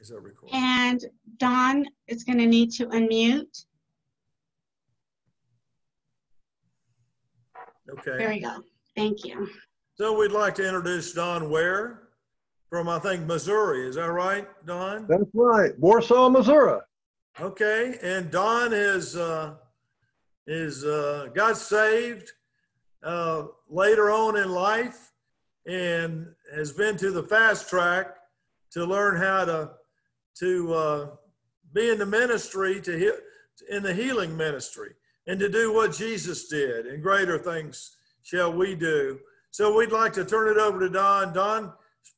Is that recording? And Don is going to need to unmute. Okay. There Okay. we go. Thank you. So we'd like to introduce Don Ware from, I think, Missouri. Is that right, Don? That's right, Warsaw, Missouri. Okay, and Don is, uh, is, uh, got saved, uh, later on in life and has been to the fast track to learn how to, to, uh, be in the ministry to in the healing ministry and to do what Jesus did and greater things shall we do. So we'd like to turn it over to Don. Don,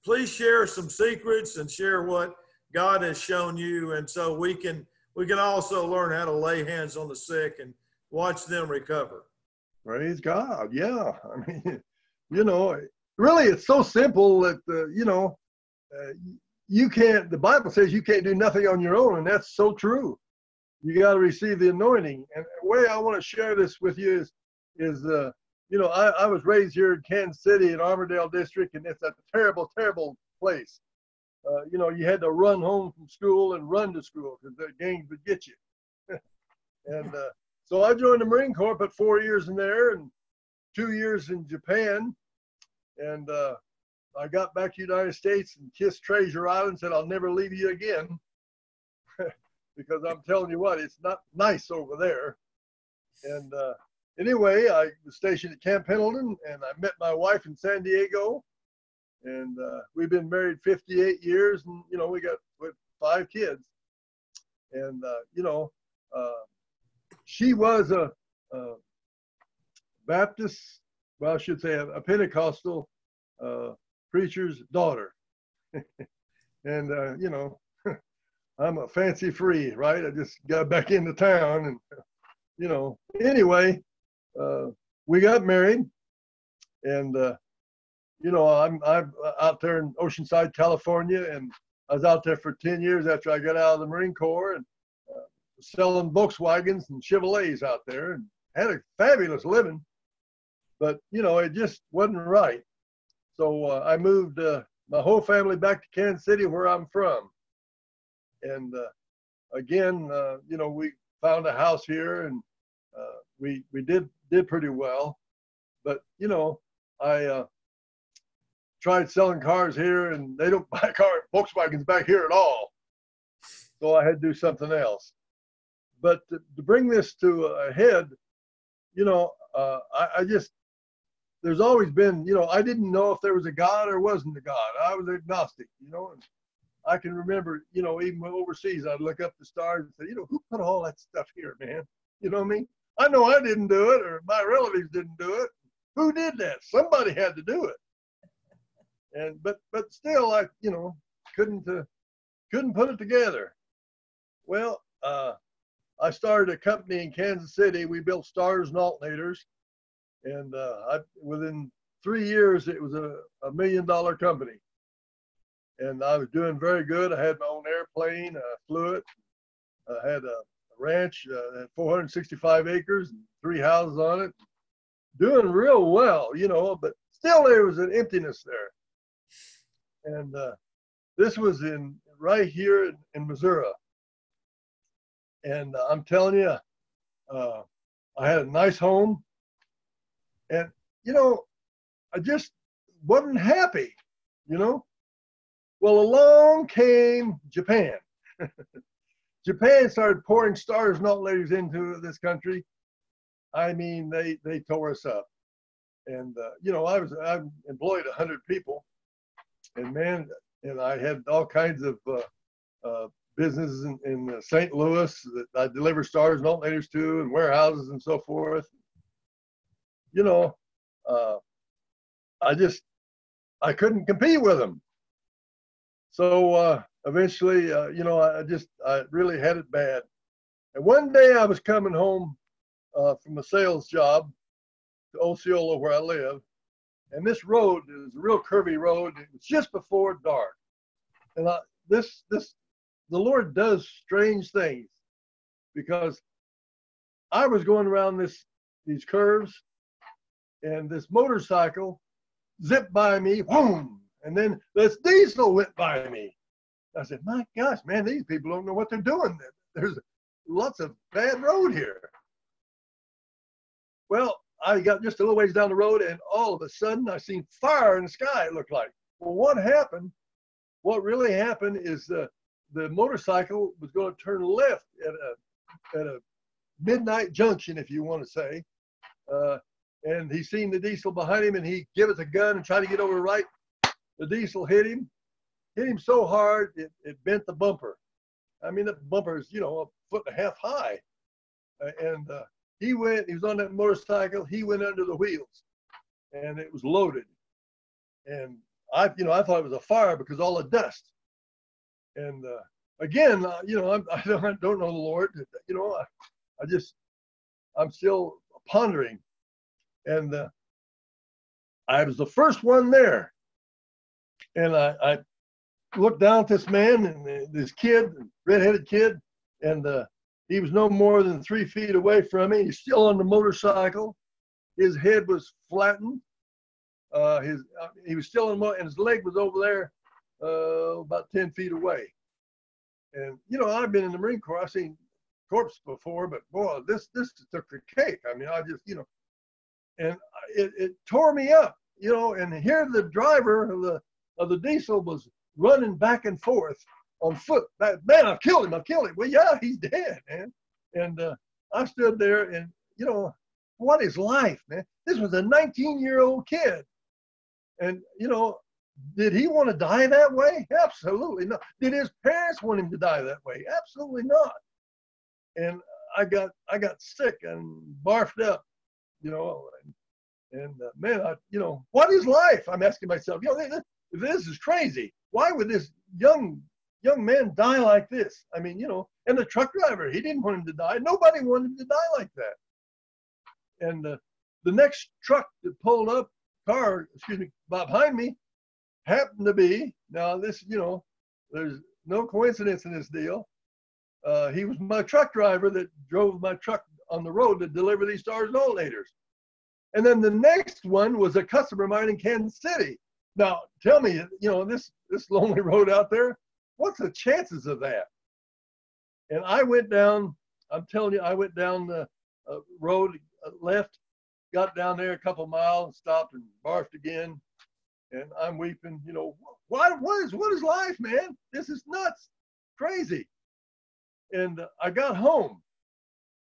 please share some secrets and share what God has shown you. And so we can, we can also learn how to lay hands on the sick and watch them recover. Praise God. Yeah. I mean, you know, really, it's so simple that, uh, you know, uh, you can't, the Bible says you can't do nothing on your own, and that's so true. You got to receive the anointing. And the way I want to share this with you is, is, uh, you know, I, I was raised here in Kansas City in Armourdale District, and it's a terrible, terrible place. Uh, you know, you had to run home from school and run to school because the gangs would get you. and uh, so I joined the Marine Corps, put four years in there and two years in Japan. And uh, I got back to the United States and kissed Treasure Island, and said, I'll never leave you again. because I'm telling you what, it's not nice over there. And uh, anyway, I was stationed at Camp Pendleton and I met my wife in San Diego. And uh, we've been married 58 years and, you know, we got five kids. And, uh, you know, uh, she was a, a Baptist, well, I should say a, a Pentecostal uh, preacher's daughter. and, uh, you know, I'm a fancy free, right? I just got back into town and, you know, anyway, uh, we got married and, uh, you know, I'm, I'm out there in Oceanside, California, and I was out there for 10 years after I got out of the Marine Corps and uh, selling Volkswagens and Chevrolets out there and had a fabulous living. But, you know, it just wasn't right. So uh, I moved uh, my whole family back to Kansas City, where I'm from. And uh, again, uh, you know, we found a house here and uh, we, we did, did pretty well. But, you know, I tried selling cars here and they don't buy car Volkswagens back here at all. So I had to do something else. But to, to bring this to a head, you know, uh, I, I just there's always been, you know, I didn't know if there was a God or wasn't a God. I was agnostic, you know, and I can remember, you know, even overseas, I'd look up the starters and say, you know, who put all that stuff here, man? You know what I mean? I know I didn't do it, or my relatives didn't do it. Who did that? Somebody had to do it and but but still i you know couldn't uh, couldn't put it together well uh, i started a company in kansas city we built stars and alternators and uh, I, within three years it was a, a million dollar company. And i was doing very good. I had my own airplane i flew it i had a ranch uh, had 465 acres and three houses on it. Doing real well you know but still there was an emptiness there. And uh, this was in right here in, in Missouri. And uh, I'm telling you, uh, I had a nice home, and you know, I just wasn't happy, you know. Well, along came Japan. Japan started pouring starters and alternators into this country. I mean, they they tore us up, and uh, you know, I was I employed a hundred people, and man, and I had all kinds of uh, uh, businesses in, in uh, St. Louis that I deliver starters and alternators to, and warehouses and so forth. You know, uh, I just I couldn't compete with them. So uh, eventually, uh, you know, I just I really had it bad. And one day I was coming home from a sales job to Osceola, where I live, and this road is a real curvy road. It was just before dark. And I, this, this, the Lord does strange things because I was going around this, these curves and this motorcycle zipped by me, boom. And then this diesel went by me. I said, my gosh, man, these people don't know what they're doing. There's lots of bad road here. Well, I got just a little ways down the road, and all of a sudden, I seen fire in the sky. It looked like. Well, what happened? What really happened is the the motorcycle was going to turn left at a at a midnight junction, if you want to say. Uh, and he seen the diesel behind him, and he give us a gun and try to get over right. The diesel hit him, hit him so hard it, it bent the bumper. I mean, the bumper is you know a foot and a half high, uh, and uh, he went. He was on that motorcycle. He went under the wheels, and it was loaded. And I, you know, I thought it was a fire because all the dust. And uh, again, uh, you know, I'm, I don't, I don't know the Lord. You know, I, I just, I'm still pondering. And uh, I was the first one there. And I, I looked down at this man and this kid, redheaded kid, and uh, he was no more than three feet away from me. He's still on the motorcycle. His head was flattened. Uh, his uh, he was still on in, and his leg was over there, uh, about ten feet away. And you know, I've been in the Marine Corps. I've seen corpse before, but boy, this this took the cake. I mean, I just you know, and it, it tore me up. You know, and here the driver of the of the diesel was running back and forth on foot. That, man, I've killed him. I've killed him. Well, yeah, he's dead, man. And uh, I stood there, and you know, what is life, man? This was a 19 year old kid, and you know, did he want to die that way? Absolutely not. Did his parents want him to die that way? Absolutely not. And I got I got sick and barfed up, you know, and, and uh, man, I, you know, what is life? I'm asking myself. You know, this, is crazy. Why would this young young man die like this? I mean, you know, and the truck driver, he didn't want him to die. Nobody wanted him to die like that. And uh, the next truck that pulled up, car, excuse me, behind me, happened to be now this, you know, there's no coincidence in this deal. Uh, he was my truck driver that drove my truck on the road to deliver these starters and alternators. And then the next one was a customer of mine in Kansas City. Now, tell me, you know, this this lonely road out there, what's the chances of that? And I went down, I'm telling you, I went down the uh, road uh, left, got down there a couple miles, stopped and barfed again. And I'm weeping, you know, what, what is, what is life, man? This is nuts, crazy. And uh, I got home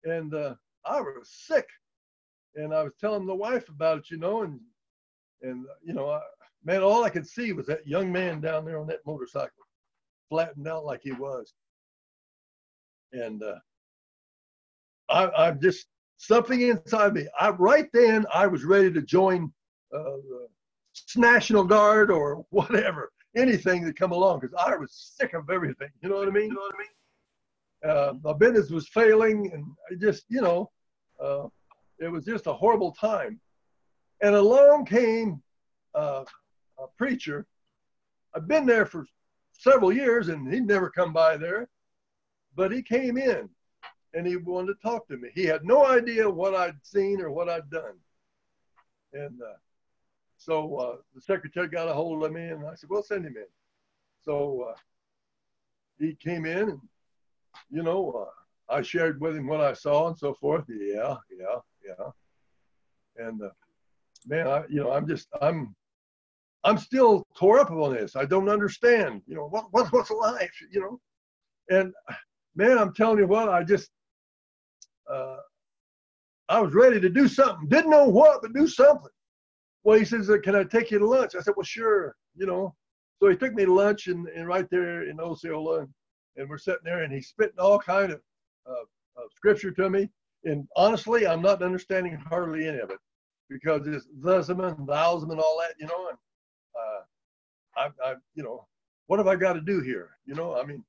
and uh, I was sick. And I was telling the wife about it, you know, and, and, you know, I, man, all I could see was that young man down there on that motorcycle flattened out like he was. And uh, I, I'm just something inside me. I right then I was ready to join uh, the National Guard or whatever, anything that come along because I was sick of everything. You know what I mean? You know what I mean? Uh, my business was failing, and I just, you know, uh, it was just a horrible time. And along came uh, a preacher. I've been there for several years and he'd never come by there. But he came in and he wanted to talk to me. He had no idea what I'd seen or what I'd done. And uh, so uh, the secretary got a hold of me and I said, well, send him in. So uh, he came in and, you know, uh, I shared with him what I saw and so forth. Yeah, yeah, yeah. And uh, man, I, you know, I'm just, I'm, I'm still tore up on this. I don't understand. You know, what, what what's life? You know, and man, I'm telling you what, I just uh, I was ready to do something. Didn't know what, but do something. Well, he says, "Can I take you to lunch?" I said, "Well, sure." You know, so he took me to lunch and, and right there in Osceola, and, and we're sitting there, and he's spitting all kind of, of scripture to me. And honestly, I'm not understanding hardly any of it because it's thusman, thousands, and all that, you know. And uh, I, I, you know, what have I got to do here? You know, I mean,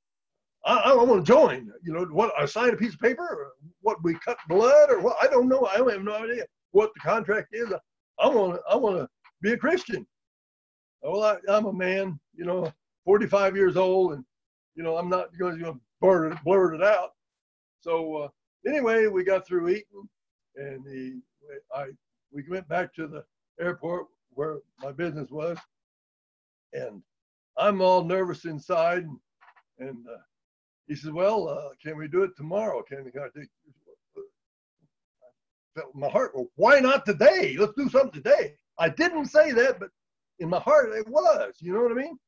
I, I want to join. You know, what I sign a piece of paper, or what we cut blood, or what? I don't know. I have no idea what the contract is. I want to, I want to be a Christian. Well, I, am a man, you know, 45 years old, and you know, I'm not going to blurt it, it out. So uh, anyway, we got through eating, and he, I, we went back to the airport where my business was, and I'm all nervous inside. And uh, he says, well, uh, can we do it tomorrow? Can, can I felt my heart, well, why not today? Let's do something today. I didn't say that, but in my heart it was. You know what I mean?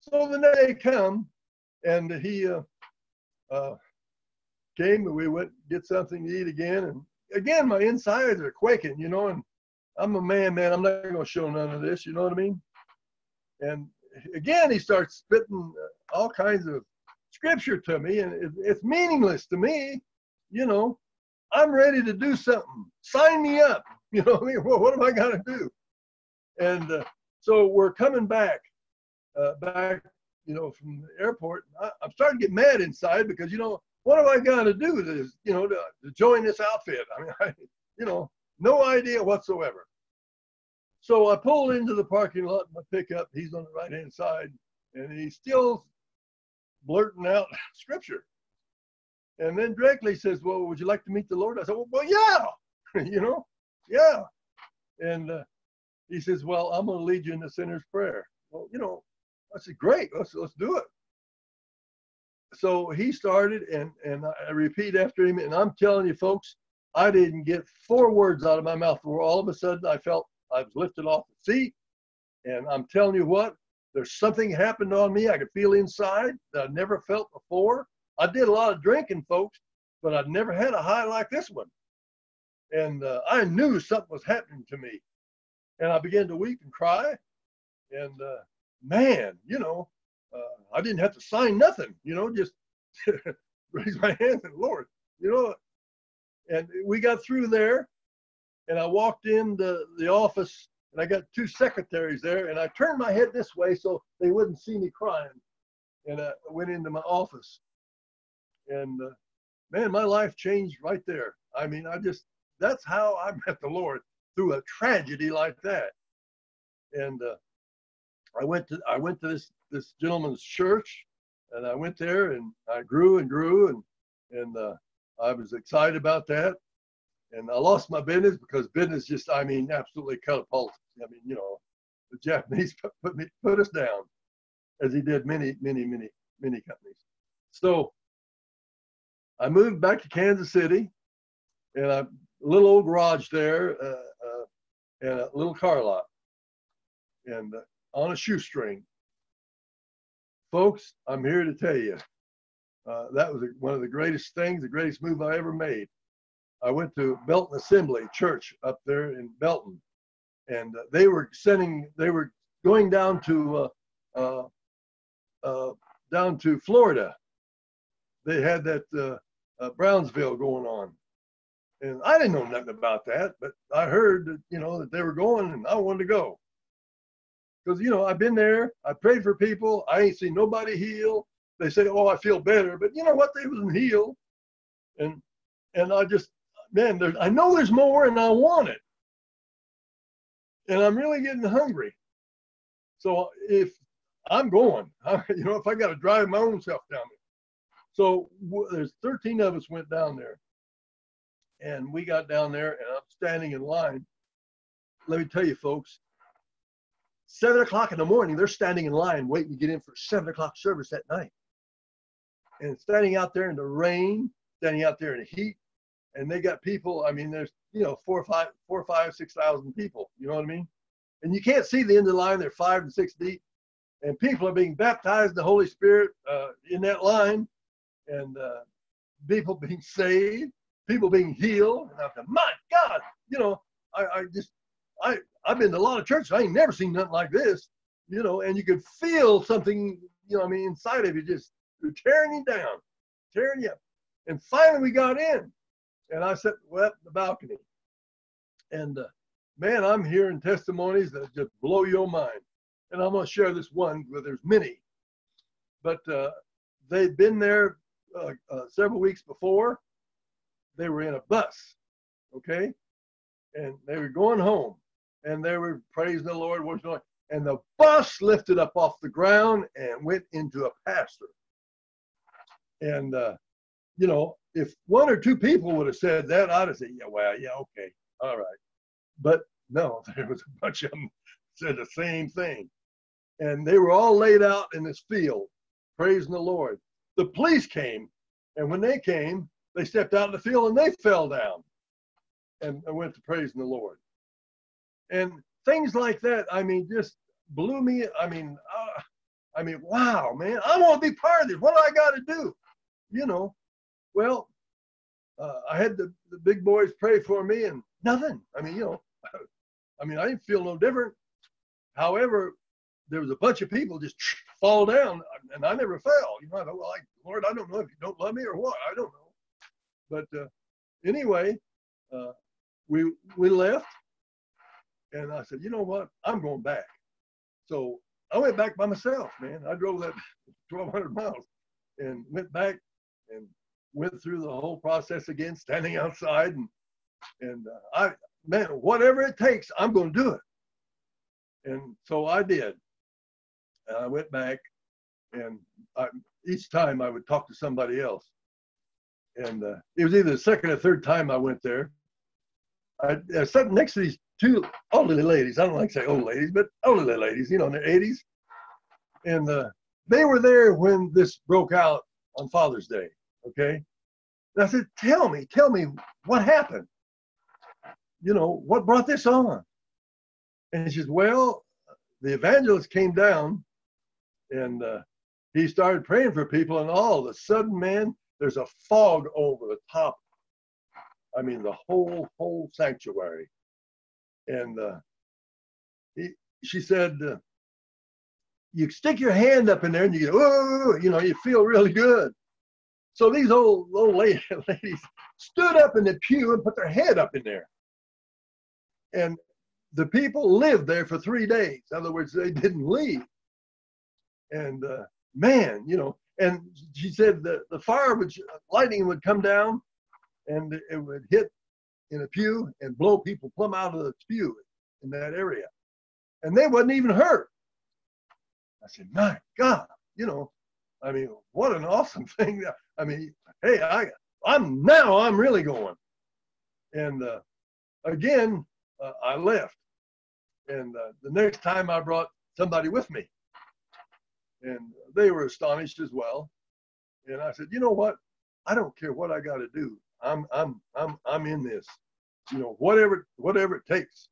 So the day come, and he uh, uh, came, and we went get something to eat again, and again my insides are quaking, you know, and I'm a man, man. I'm not going to show none of this. You know what I mean? And again, he starts spitting all kinds of scripture to me, and it, it's meaningless to me. You know, I'm ready to do something. Sign me up. You know, I mean, well, what am I going to do? And uh, so we're coming back, uh, back, you know, from the airport. I, am starting to get mad inside because, you know, what am I going to do to, you know, to, to join this outfit? I mean, I, you know, no idea whatsoever. So I pulled into the parking lot, my pickup, he's on the right hand side, and he's still blurting out scripture. And then directly says, Well, would you like to meet the Lord? I said, Well, well yeah, you know, yeah. And uh, he says, Well, I'm going to lead you in the sinner's prayer. Well, you know, I said, Great, let's, let's do it. So he started, and, and I repeat after him, and I'm telling you, folks, I didn't get four words out of my mouth where all of a sudden I felt I was lifted off the seat. And I'm telling you what, there's something happened on me I could feel inside that I never felt before. I did a lot of drinking, folks, but I'd never had a high like this one. And uh, I knew something was happening to me. And I began to weep and cry. And uh, man, you know, uh, I didn't have to sign nothing, you know, just raise my hands and Lord, you know. And we got through there. And I walked in the, the office and I got two secretaries there. And I turned my head this way so they wouldn't see me crying. And I went into my office and uh, man, my life changed right there. I mean, I just, that's how I met the Lord through a tragedy like that. And uh, I went to, I went to this, this gentleman's church and I went there and I grew and grew and, and uh, I was excited about that. And I lost my business because business just, I mean, absolutely catapulted. I mean, you know, the Japanese put me, put us down as he did many, many, many, many companies. So I moved back to Kansas City, and a little old garage there, uh, uh, and a little car lot, and uh, on a shoestring. Folks, I'm here to tell you, uh, that was one of the greatest things, the greatest move I ever made. I went to Belton Assembly Church up there in Belton, and uh, they were sending, they were going down to uh, down to Florida. They had that uh, Brownsville going on. And I didn't know nothing about that, but I heard that, you know, that they were going and I wanted to go. Because, you know, I've been there, I prayed for people, I ain't seen nobody heal. They say, oh, I feel better, but you know what? They wasn't healed. And, and I just, man, there's, I know there's more and I want it. And I'm really getting hungry. So if I'm going, I, you know, if I got to drive my own self down there, so w- there's 13 of us went down there, and we got down there, and I'm standing in line. Let me tell you, folks, seven o'clock in the morning, they're standing in line waiting to get in for seven o'clock service that night, and standing out there in the rain, standing out there in the heat, and they got people. I mean, there's you know four or five, four five, six thousand people. You know what I mean? And you can't see the end of the line. They're five and six deep, and people are being baptized in the Holy Spirit uh, in that line and uh, people being saved, people being healed. And I thought, my God, you know, I, I just, I, I've been to a lot of churches. I ain't never seen nothing like this, you know, and you could feel something, you know, I mean, inside of you just tearing you down, tearing you up. And finally we got in and I sat well, the balcony. And uh, man, I'm hearing testimonies that just blow your mind. And I'm going to share this one, but there's many. But uh, they'd been there uh, uh, several weeks before, they were in a bus, okay, and they were going home, and they were praising the Lord, worshiping the Lord, and the bus lifted up off the ground and went into a pasture. And uh, you know, if one or two people would have said that, I'd have said, yeah, well, yeah, okay, all right. But no, there was a bunch of them said the same thing. And they were all laid out in this field praising the Lord. The police came, and when they came, they stepped out in the field and they fell down and went to praising the Lord. And things like that, I mean, just blew me. I mean, uh, I mean, wow, man, I want to be part of this. What do I got to do? You know, well, uh, I had the, the big boys pray for me and nothing. I mean, you know, I mean, I didn't feel no different. However, there was a bunch of people just fall down and I never fell. You know, I thought, well, like, Lord, I don't know if you don't love me or what. I don't know. But uh, anyway, uh, we we left, and I said, you know what? I'm going back. So I went back by myself, man. I drove that 1,200 miles and went back and went through the whole process again, standing outside and and uh, I man, whatever it takes, I'm going to do it. And so I did. And I went back, and I, each time I would talk to somebody else. And uh, it was either the second or third time I went there. I, I sat next to these two elderly ladies. I don't like to say old ladies, but elderly ladies, you know, in their 80s. And uh, they were there when this broke out on Father's Day. Okay. And I said, Tell me, tell me what happened. You know, what brought this on? And she says, Well, the evangelist came down and uh, he started praying for people, and all of a sudden, man, there's a fog over the top. I mean, the whole whole sanctuary. And uh, he, she said, uh, you stick your hand up in there and you go, oh, you know, you feel really good. So these old old ladies stood up in the pew and put their head up in there. And the people lived there for three days. In other words, they didn't leave. And uh, man, you know, and she said the, the fire would, lightning would come down and it would hit in a pew and blow people plumb out of the pew in that area. And they wasn't even hurt. I said, my God, you know, I mean, what an awesome thing. I mean, hey, I, I'm now I'm really going. And uh, again, uh, I left. And uh, the next time I brought somebody with me and they were astonished as well. And I said, you know what? I don't care what I got to do. I'm I'm I'm I'm in this. You know, whatever whatever it takes.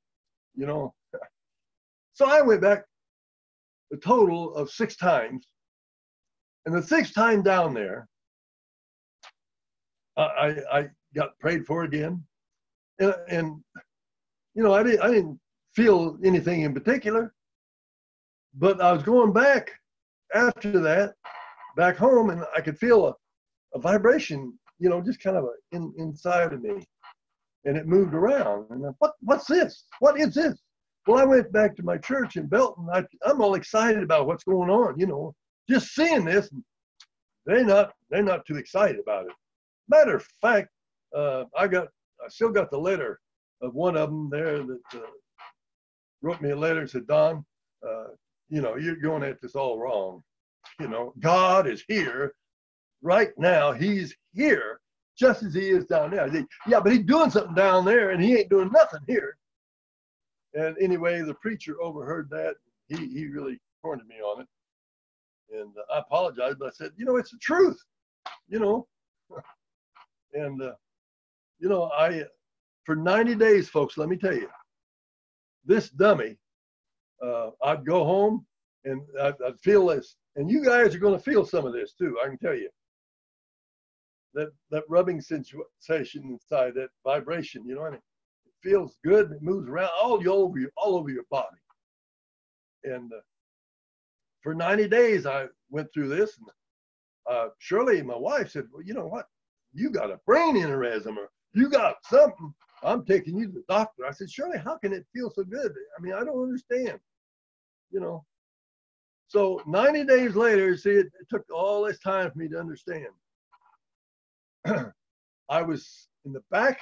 You know. so I went back a total of six times, and the sixth time down there, I I got prayed for again, and and you know I didn't I didn't feel anything in particular, but I was going back after that, back home, and I could feel a, a vibration, you know, just kind of a, in, inside of me. And it moved around. And I, what, what's this? What is this? Well, I went back to my church in Belton. I, I'm all excited about what's going on, you know, just seeing this. They're not, they're not too excited about it. Matter of fact, uh, I got, I still got the letter of one of them there that uh, wrote me a letter and said, Don, uh, you know, you're going at this all wrong. You know, God is here right now. He's here just as he is down there. Say, yeah, but he's doing something down there and he ain't doing nothing here. And anyway, the preacher overheard that. He, he really cornered me on it. And uh, I apologized, but I said, you know, it's the truth, you know. and, uh, you know, I, for 90 days, folks, let me tell you, this dummy uh, I'd go home and I'd, I'd, feel this. And you guys are going to feel some of this too. I can tell you. That that rubbing sensation inside, that vibration, you know, what I mean? it feels good. It moves around all over you, all over your body. And uh, for 90 days, I went through this. And uh, Shirley, my wife, said, "Well, you know what? You got a brain aneurysm, or you got something." I'm taking you to the doctor. I said, Shirley, how can it feel so good? I mean, I don't understand you know. So 90 days later, see, it, it took all this time for me to understand. I was in the back,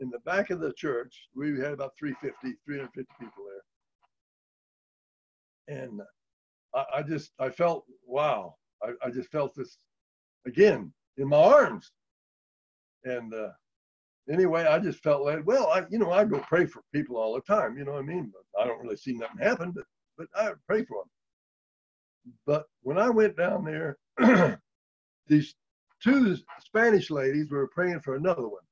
in the back of the church. We had about 350, 350 people there. And I, I just, I felt, wow, I, I, just felt this again in my arms. And uh, anyway, I just felt like, well, I, you know, I go pray for people all the time. You know what I mean? But I don't really see nothing happen, but but I pray for them. But when I went down there, these two Spanish ladies were praying for another one.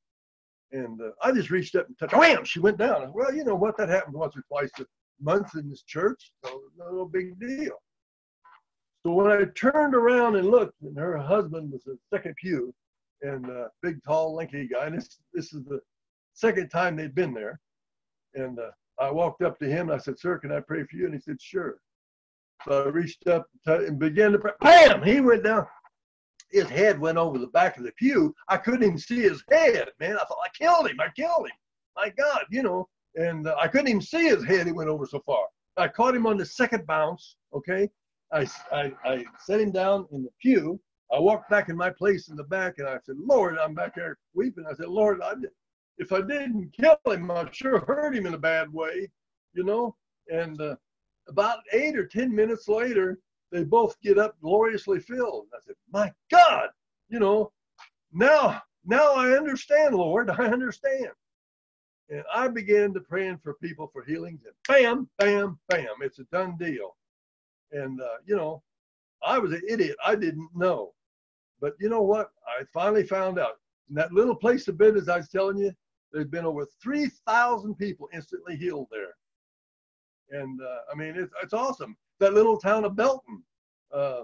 And uh, I just reached up and touched, wham, she went down. Well, you know what? That happened once or twice a month in this church, so no big deal. So when I turned around and looked, and her husband was the second pew, and uh, big, tall, lanky guy. And this this is the second time they'd been there. And uh, I walked up to him and I said, "Sir, can I pray for you?" And he said, "Sure." So I reached up and began to pray. Bam! He went down. His head went over the back of the pew. I couldn't even see his head, man. I thought I killed him. I killed him. My God, you know. And uh, I couldn't even see his head. He went over so far. I caught him on the second bounce. Okay. I, I, I set him down in the pew I walked back in my place in the back and I said, Lord, I'm back there weeping. I said, Lord, I if I didn't kill him, I sure hurt him in a bad way, you know? And uh, about eight or 10 minutes later, they both get up gloriously filled. And I said, my God, you know, now, now I understand, Lord, I understand. And I began to praying for people for healings and bam, bam, bam, it's a done deal. And, uh, you know, I was an idiot. I didn't know. But you know what? I finally found out. In that little place of business I was telling you, there's been over 3,000 people instantly healed there. And uh, I mean, it's, it's awesome. That little town of Belton, uh,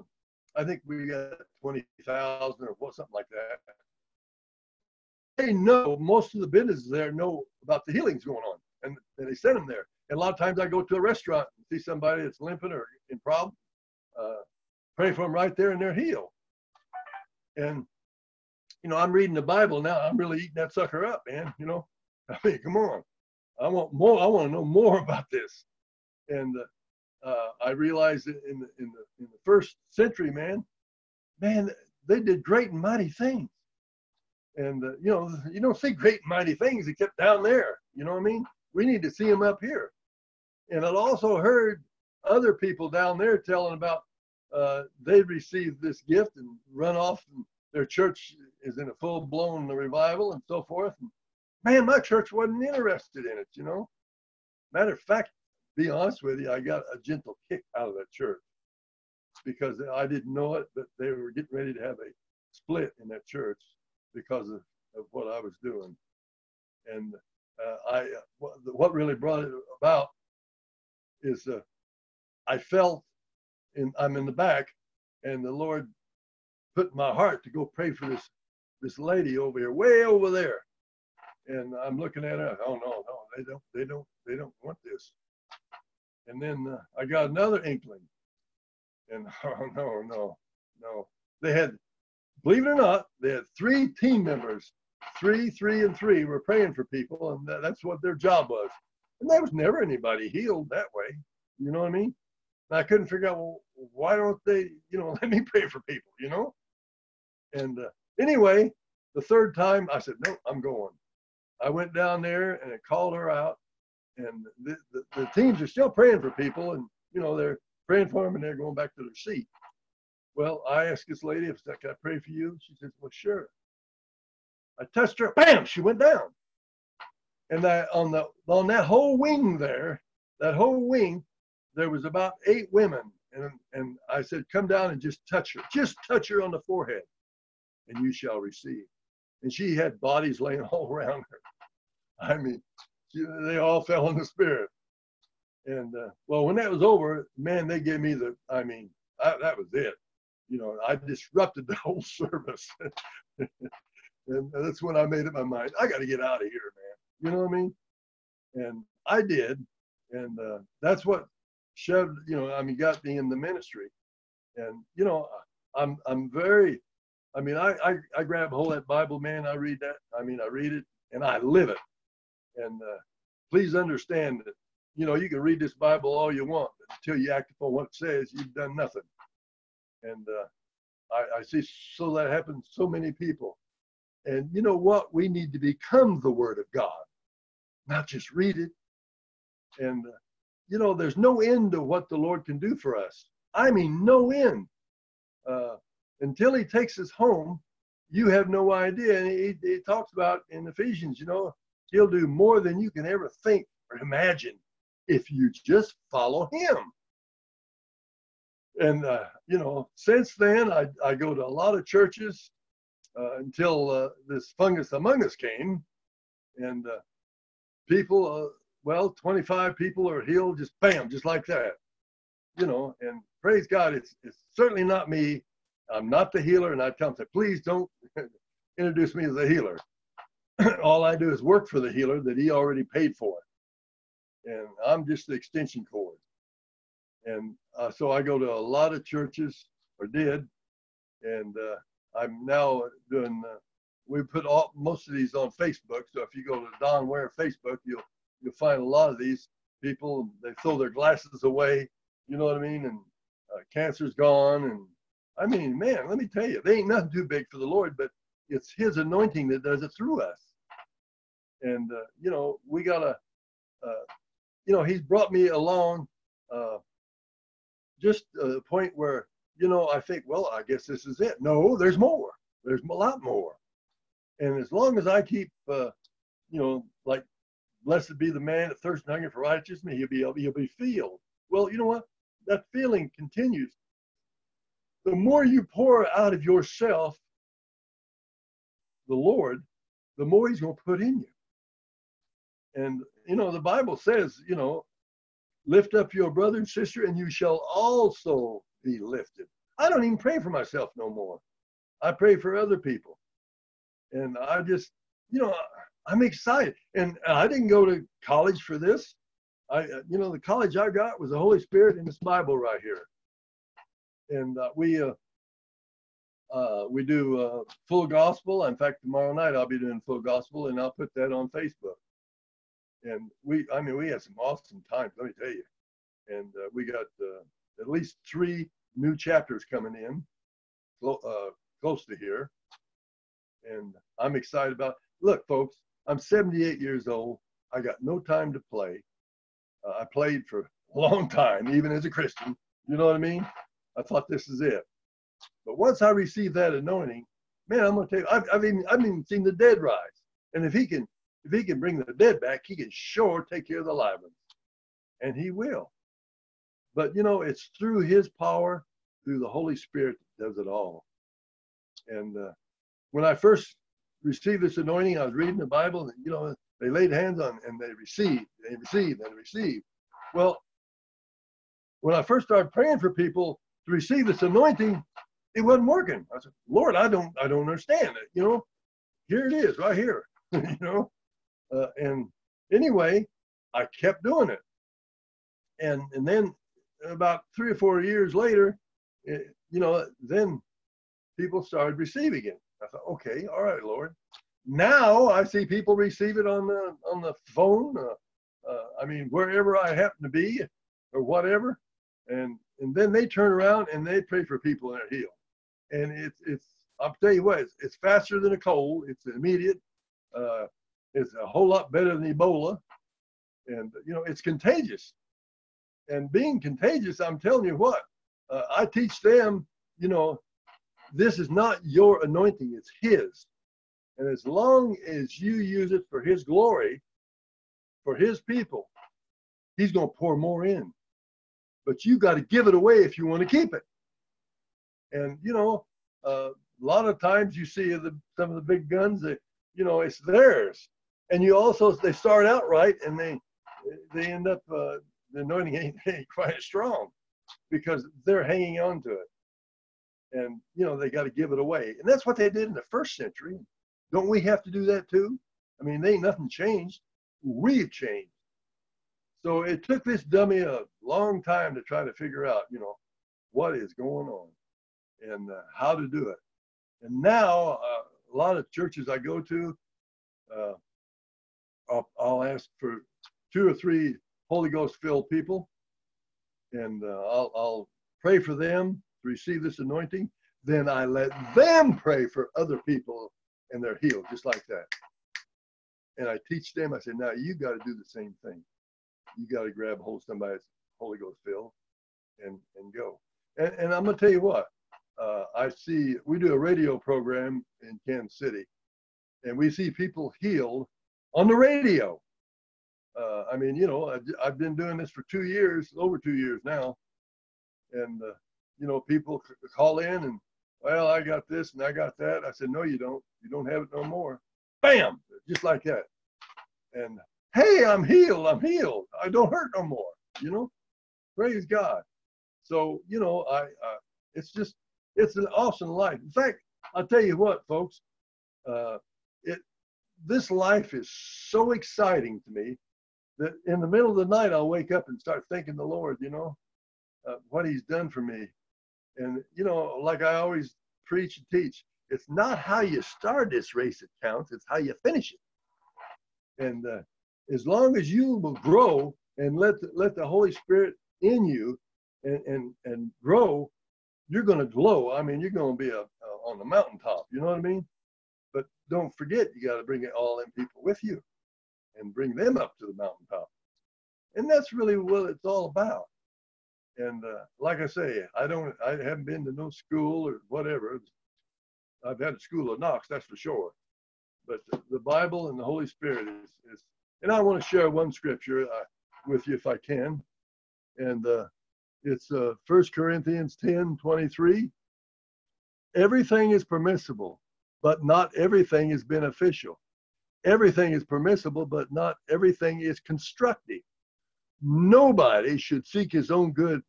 I think we got 20,000 or what, something like that. They know, most of the businesses there know about the healings going on, and, and they send them there. And a lot of times I go to a restaurant and see somebody that's limping or in problem, uh, pray for them right there and they're healed. And, you know, I'm reading the Bible now. I'm really eating that sucker up, man. You know, I mean, come on. I want more. I want to know more about this. And uh, uh, I realized that in the, in the in the first century, man, man, they did great and mighty things. And uh, you know, you don't see great and mighty things except down there. You know what I mean? We need to see them up here. And I'd also heard other people down there telling about uh, they received this gift and run off and their church is in a full-blown revival and so forth and man my church wasn't interested in it you know matter of fact be honest with you i got a gentle kick out of that church because i didn't know it but they were getting ready to have a split in that church because of, of what i was doing and uh, i what really brought it about is uh, i felt and I'm in the back, and the Lord put in my heart to go pray for this this lady over here, way over there. And I'm looking at her. Oh no, no, they don't, they don't, they don't want this. And then uh, I got another inkling, and oh no, no, no. They had, believe it or not, they had three team members, three, three, and three were praying for people, and that's what their job was. And there was never anybody healed that way. You know what I mean? And I couldn't figure out, well, why don't they, you know, let me pray for people, you know? And uh, anyway, the third time I said, no, I'm going. I went down there and I called her out. And the, the, the teams are still praying for people and, you know, they're praying for them and they're going back to their seat. Well, I asked this lady if I could pray for you. She says, well, sure. I touched her, bam, she went down. And that on the on that whole wing there, that whole wing, there was about eight women, and, and I said, Come down and just touch her. Just touch her on the forehead, and you shall receive. And she had bodies laying all around her. I mean, they all fell in the spirit. And uh, well, when that was over, man, they gave me the, I mean, I, that was it. You know, I disrupted the whole service. and that's when I made up my mind. I got to get out of here, man. You know what I mean? And I did. And uh, that's what shoved, you know, I mean, got me in the ministry. And, you know, I'm, I'm very, I mean, I, I, I grab hold of that Bible, man. I read that. I mean, I read it and I live it. And uh, please understand that, you know, you can read this Bible all you want, but until you act upon what it says, you've done nothing. And uh, I, I see so that happens so many people. And you know what? We need to become the Word of God, not just read it. And uh, you know, there's no end to what the Lord can do for us. I mean, no end. Uh, until He takes us home, you have no idea. And he, he talks about in Ephesians, you know, He'll do more than you can ever think or imagine if you just follow Him. and uh, you know, since then I I go to a lot of churches uh, until uh, this fungus among us came, and uh, people, uh, well, 25 people are healed, just bam, just like that, you know. And praise God, it's it's certainly not me. I'm not the healer, and I tell them, please don't introduce me as a healer. All I do is work for the healer that he already paid for, and I'm just the extension cord. And uh, so I go to a lot of churches, or did, and uh, I'm now doing. Uh, we put all most of these on Facebook. So if you go to Don Ware Facebook, you'll you'll find a lot of these people. They throw their glasses away. You know what I mean? And uh, cancer's gone. And I mean, man, let me tell you, they ain't nothing too big for the Lord, but it's His anointing that does it through us. And uh, you know, we gotta. Uh, you know, He's brought me along. Uh, just a point where you know, I think, well, I guess this is it. No, there's more. There's a lot more. And as long as I keep, uh, you know, like, blessed be the man that thirsts and hunger for righteousness, he'll be, he'll be filled. Well, you know what? That feeling continues. The more you pour out of yourself, the Lord, the more he's going to put in you. And, you know, the Bible says, you know, lift up your brother and sister, and you shall also be lifted. I don't even pray for myself no more. I pray for other people. And I just, you know, I'm excited. And I didn't go to college for this. I, you know, the college I got was the Holy Spirit in this Bible right here. And uh, we, uh, uh, we do uh, full gospel. In fact, tomorrow night I'll be doing full gospel, and I'll put that on Facebook. And we, I mean, we had some awesome times. Let me tell you. And uh, we got uh, at least three new chapters coming in uh, close to here. And I'm excited about Look, folks, I'm 78 years old. I got no time to play. Uh, I played for a long time, even as a Christian. You know what I mean? I thought this is it. But once I received that anointing, man, I'm gonna tell you, I've, I've even I've even seen the dead rise. And if he can if he can bring the dead back, he can sure take care of the live ones. And he will. But you know, it's through his power, through the Holy Spirit that does it all. And uh, when I first received this anointing, I was reading the Bible, and you know, they laid hands on and they received, they received, and received. Well, when I first started praying for people to receive this anointing, it wasn't working. I said, Lord, I don't, I don't understand it. You know, here it is, right here. you know, uh, and anyway, I kept doing it, and and then about three or four years later, it, you know, then people started receiving it. I thought, okay, all right, Lord. Now I see people receive it on the on the phone. Uh, uh, I mean, wherever I happen to be, or whatever, and and then they turn around and they pray for people and they're healed. And it's it's I'll tell you what, it's, it's faster than a cold. It's immediate. Uh, it's a whole lot better than Ebola, and you know it's contagious and being contagious, I'm telling you what, uh, I teach them, you know, this is not your anointing, it's His. And as long as you use it for His glory, for His people, He's going to pour more in. But you got to give it away if you want to keep it. And, you know, uh, a lot of times you see the, some of the big guns that, you know, it's theirs. And you also, they start out right and they, they end up uh, the anointing ain't, quite strong because they're hanging on to it. And, you know, they got to give it away. And that's what they did in the first century. Don't we have to do that too? I mean, they ain't nothing changed. We've changed. So it took this dummy a long time to try to figure out, you know, what is going on and uh, how to do it. And now, uh, a lot of churches I go to, uh, I'll, I'll ask for two or three Holy Ghost filled people. And uh, I'll, I'll pray for them to receive this anointing. Then I let them pray for other people and they're healed just like that. And I teach them, I say, now you got to do the same thing. You got to grab hold of somebody's Holy Ghost filled and, and go. And, and I'm going to tell you what, uh, I see, we do a radio program in Kansas City, and we see people healed on the radio uh, I mean, you know, I, have I've, been doing this for two years, over two years now, and uh, you know, people call in and, well, I got this and I got that. I said, no, you don't. You don't have it no more. Bam, just like that. And hey, I'm healed. I'm healed. I don't hurt no more. You know, praise God. So you know, I it's just it's an awesome life. In fact, I'll tell you what, folks. Uh, it this life is so exciting to me that in the middle of the night I'll wake up and start thanking the Lord. You know, uh, what He's done for me, and you know, like I always preach and teach, it's not how you start this race that counts; it's how you finish it. And uh, as long as you will grow and let the, let the Holy Spirit in you and and and grow, you're going to glow. I mean, you're going to be a, a, on the mountaintop. You know what I mean? But don't forget, you got to bring it all them people with you, and bring them up to the mountaintop. And that's really what it's all about. And uh, like I say, I don't, I haven't been to no school or whatever. I've had a school of knocks, that's for sure. But the, the Bible and the Holy Spirit is, is and I want to share one scripture uh, with you if I can. And uh, it's uh, 1 Corinthians 10 23. Everything is permissible, but not everything is beneficial. Everything is permissible, but not everything is constructive. Nobody should seek his own good,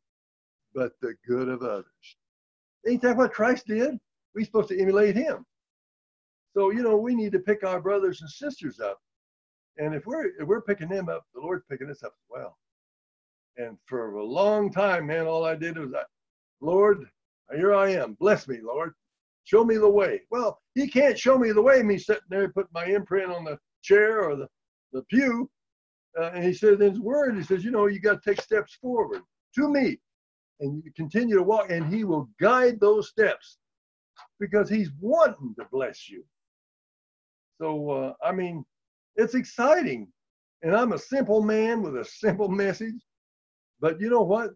but the good of others. Ain't that what Christ did? We're supposed to emulate him. So, you know, we need to pick our brothers and sisters up. And if we're if we're picking them up, the Lord's picking us up as well. And for a long time, man, all I did was, I, Lord, here I am. Bless me, Lord. Show me the way. Well, He can't show me the way. Me sitting there putting my imprint on the chair or the, the pew. Uh, and He said in His Word, He says, you know, you got to take steps forward to me, and you continue to walk, and He will guide those steps because He's wanting to bless you. So, uh, I mean, it's exciting. And I'm a simple man with a simple message. But you know what?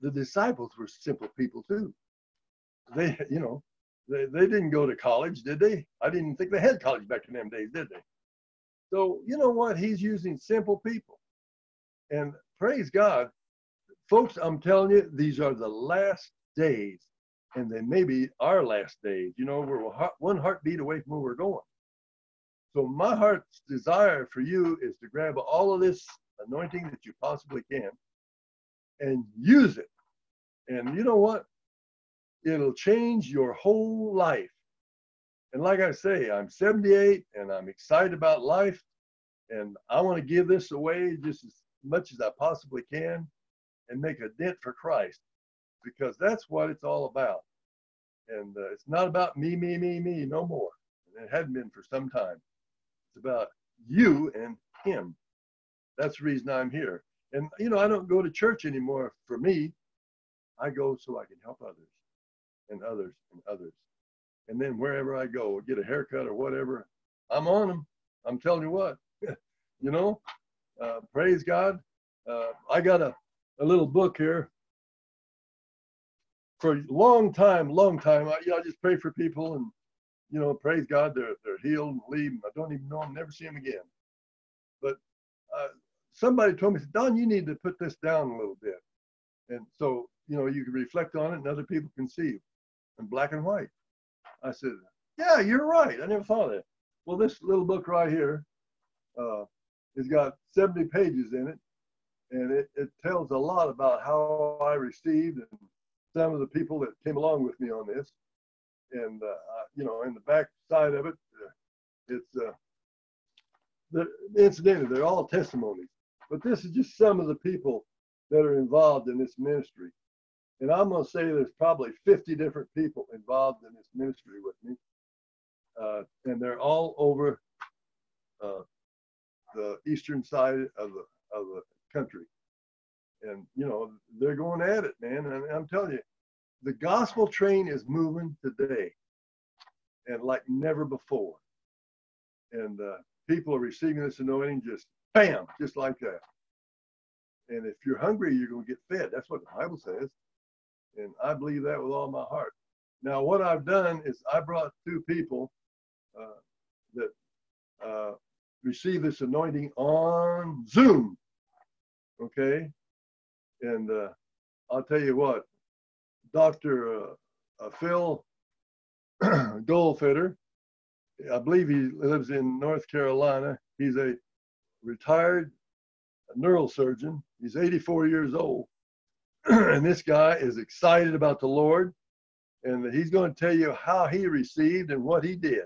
The disciples were simple people too. They, you know, they, they didn't go to college, did they? I didn't think they had college back in them days, did they? So, you know what? He's using simple people. And praise God. Folks, I'm telling you, these are the last days, and they may be our last days. You know, we're one heartbeat away from where we're going. So my heart's desire for you is to grab all of this anointing that you possibly can and use it. And you know what? It'll change your whole life. And like I say, I'm 78 and I'm excited about life. And I want to give this away just as much as I possibly can and make a dent for Christ because that's what it's all about. And uh, it's not about me, me, me, me no more. And it hadn't been for some time. It's about you and him. That's the reason I'm here. And, you know, I don't go to church anymore for me. I go so I can help others and others and others. And then wherever I go, get a haircut or whatever, I'm on them. I'm telling you what, you know, uh, praise God. Uh, I got a, a little book here. For a long time, long time, I, you know, I just pray for people and you know, praise God, they're they're healed and leave. I don't even know them, never see them again. But uh, somebody told me, Don, you need to put this down a little bit, and so you know you can reflect on it, and other people can see in black and white. I said, Yeah, you're right. I never thought of that. Well, this little book right here uh, has got 70 pages in it, and it, it tells a lot about how I received and some of the people that came along with me on this and uh, you know, in the back side of it, uh, it's uh, the, incidentally they're all testimonies, but this is just some of the people that are involved in this ministry. And I'm going to say there's probably 50 different people involved in this ministry with me, uh, and they're all over uh, the eastern side of the of the country. And you know they're going at it, man. And I'm telling you, the gospel train is moving today and like never before. And uh, people are receiving this anointing just bam, just like that. And if you're hungry, you're going to get fed. That's what the Bible says. And I believe that with all my heart. Now, what I've done is I brought two people uh, that uh, receive this anointing on Zoom. Okay. And uh, I'll tell you what, Dr. Uh, uh, Phil Goldfedder. I believe he lives in North Carolina. He's a retired neurosurgeon. He's 84 years old. and this guy is excited about the Lord. And he's going to tell you how he received and what he did.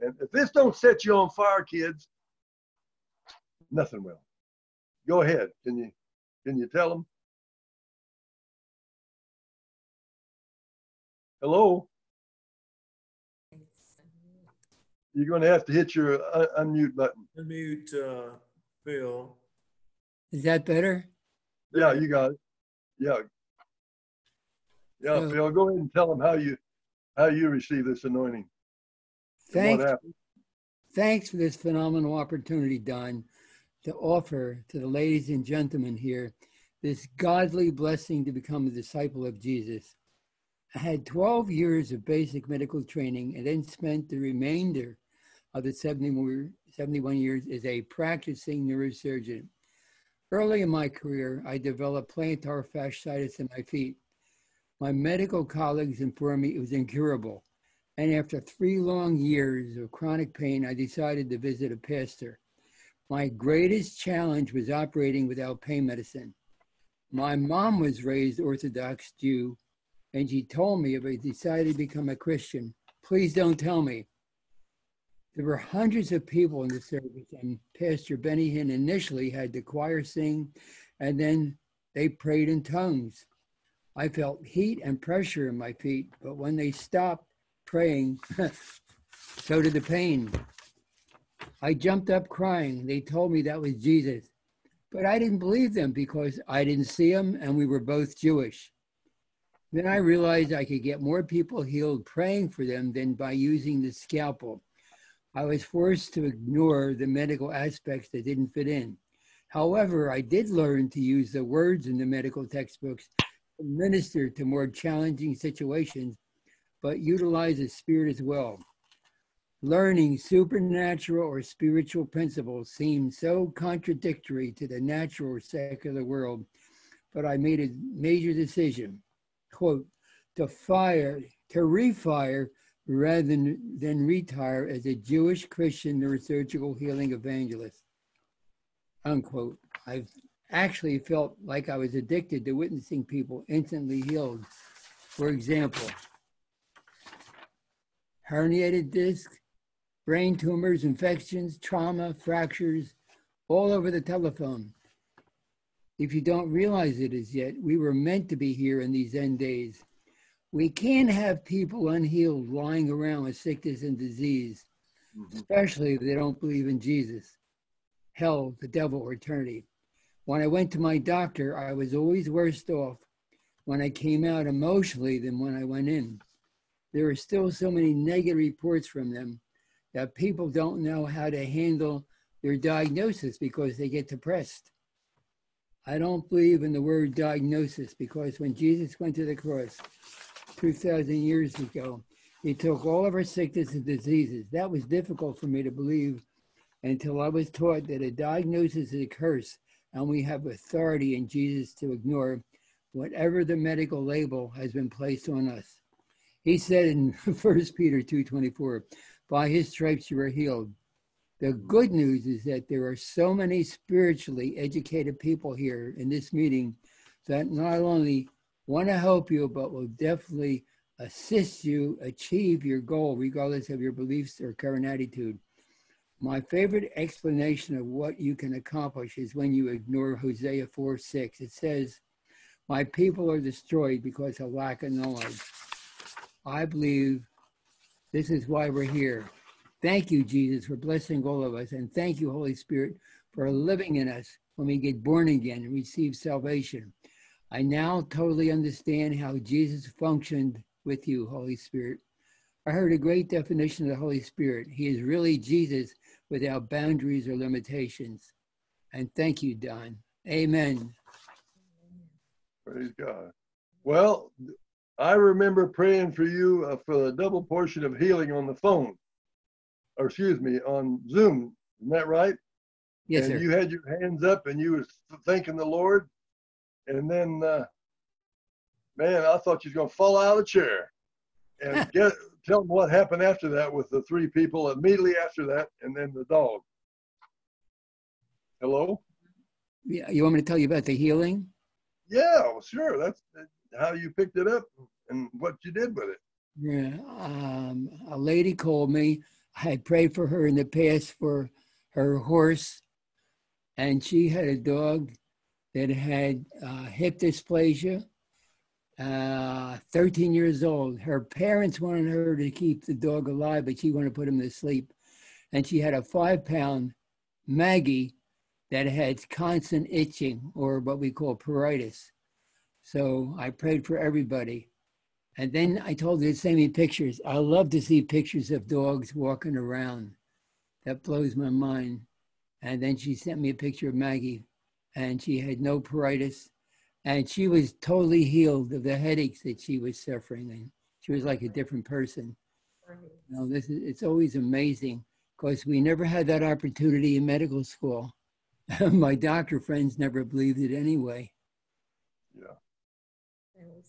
And if this don't set you on fire, kids, nothing will. Go ahead. Can you can you tell them? Hello? You're going to have to hit your uh, unmute button. Unmute, uh, Phil. Is that better? Yeah, you got it. Yeah. Yeah, Phil, go ahead and tell them how you how you receive this anointing. Thanks, thanks for this phenomenal opportunity, Don, to offer to the ladies and gentlemen here this godly blessing to become a disciple of Jesus. I had 12 years of basic medical training and then spent the remainder of the 71 71 years as a practicing neurosurgeon. Early in my career, I developed plantar fasciitis in my feet. My medical colleagues informed me it was incurable. And after three long years of chronic pain, I decided to visit a pastor. My greatest challenge was operating without pain medicine. My mom was raised Orthodox Jew, and she told me if I decided to become a Christian, please don't tell me. There were hundreds of people in the service, and Pastor Benny Hinn initially had the choir sing, and then they prayed in tongues. I felt heat and pressure in my feet, but when they stopped praying, so did the pain. I jumped up crying. They told me that was Jesus, but I didn't believe them because I didn't see him and we were both Jewish. Then I realized I could get more people healed praying for them than by using the scalpel. I was forced to ignore the medical aspects that didn't fit in. However, I did learn to use the words in the medical textbooks to minister to more challenging situations, but utilize the spirit as well. Learning supernatural or spiritual principles seemed so contradictory to the natural or secular world, but I made a major decision, quote, to fire, to refire rather than, than retire as a Jewish Christian neurosurgical healing evangelist, unquote. I've actually felt like I was addicted to witnessing people instantly healed. For example, herniated disc, brain tumors, infections, trauma, fractures, all over the telephone. If you don't realize it as yet, we were meant to be here in these end days. We can't have people unhealed lying around with sickness and disease, mm-hmm. especially if they don't believe in Jesus, hell, the devil, or eternity. When I went to my doctor, I was always worse off when I came out emotionally than when I went in. There are still so many negative reports from them that people don't know how to handle their diagnosis because they get depressed. I don't believe in the word diagnosis because when Jesus went to the cross 2,000 years ago, he took all of our sickness and diseases. That was difficult for me to believe until I was taught that a diagnosis is a curse and we have authority in Jesus to ignore whatever the medical label has been placed on us. He said in 1 Peter 2:24, by his stripes you are healed. The good news is that there are so many spiritually educated people here in this meeting that not only want to help you, but will definitely assist you achieve your goal, regardless of your beliefs or current attitude. My favorite explanation of what you can accomplish is when you ignore Hosea 4 6. It says, My people are destroyed because of lack of knowledge. I believe this is why we're here. Thank you, Jesus, for blessing all of us. And thank you, Holy Spirit, for living in us when we get born again and receive salvation. I now totally understand how Jesus functioned with you, Holy Spirit. I heard a great definition of the Holy Spirit. He is really Jesus without boundaries or limitations. And thank you, Don. Amen. Praise God. Well, I remember praying for you uh, for a double portion of healing on the phone, or excuse me, on Zoom. Isn't that right? Yes, and sir. you had your hands up and you was thanking the Lord, and then uh, man, I thought you was gonna fall out of the chair. And get tell them what happened after that with the three people immediately after that, and then the dog. Hello. Yeah, you want me to tell you about the healing? Yeah, well, sure. That's how you picked it up and what you did with it. Yeah, um, a lady called me. I had prayed for her in the past for her horse, and she had a dog that had uh, hip dysplasia. Uh, 13 years old. Her parents wanted her to keep the dog alive, but she wanted to put him to sleep. And she had a five pound Maggie that had constant itching or what we call pruritus. So I prayed for everybody. And then I told her to send me pictures. I love to see pictures of dogs walking around. That blows my mind. And then she sent me a picture of Maggie, and she had no pruritus, and she was totally healed of the headaches that she was suffering, and she was like a different person. You know, this is it's always amazing because we never had that opportunity in medical school. my doctor friends never believed it anyway. Yeah.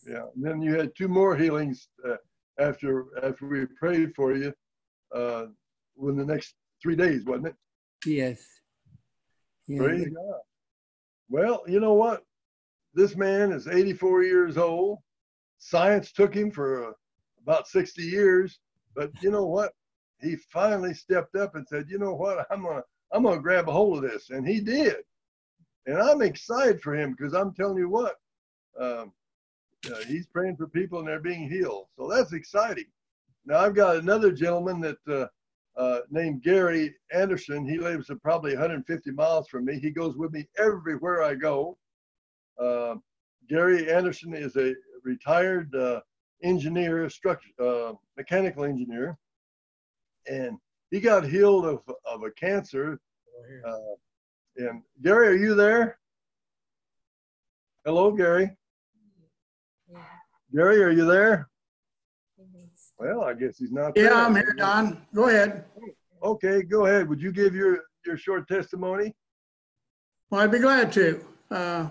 Yeah. And then you had two more healings uh, after after we prayed for you. Uh, within the next three days, wasn't it? Yes. Yeah. Praise God. Well, you know what? This man is 84 years old. Science took him for uh, about 60 years, but you know what? He finally stepped up and said, "You know what? I'm gonna I'm gonna grab a hold of this," and he did. And I'm excited for him because I'm telling you what, um, uh, he's praying for people and they're being healed. So that's exciting. Now I've got another gentleman that uh, uh, named Gary Anderson. He lives at probably 150 miles from me. He goes with me everywhere I go. Uh, Gary Anderson is a retired uh, engineer, structure, uh, mechanical engineer, and he got healed of, of a cancer. Uh, and Gary, are you there? Hello, Gary. Yeah. Gary, are you there? Well, I guess he's not there. Yeah, I'm here, Don. Go ahead. Okay, go ahead. Would you give your, your short testimony? Well, I'd be glad to. Uh,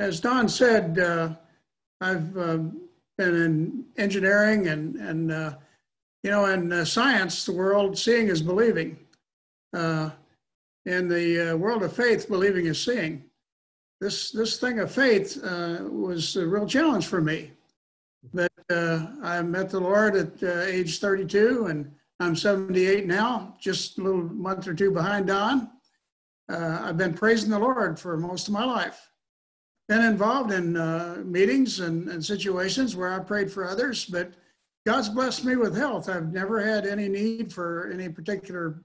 as Don said, uh, I've uh, been in engineering and, and uh, you know, in uh, science, the world seeing is believing. Uh, in the uh, world of faith, believing is seeing. This, this thing of faith uh, was a real challenge for me. But uh, I met the Lord at uh, age 32, and I'm 78 now, just a little month or two behind Don. Uh, I've been praising the Lord for most of my life. Been involved in uh, meetings and, and situations where I prayed for others, but God's blessed me with health. I've never had any need for any particular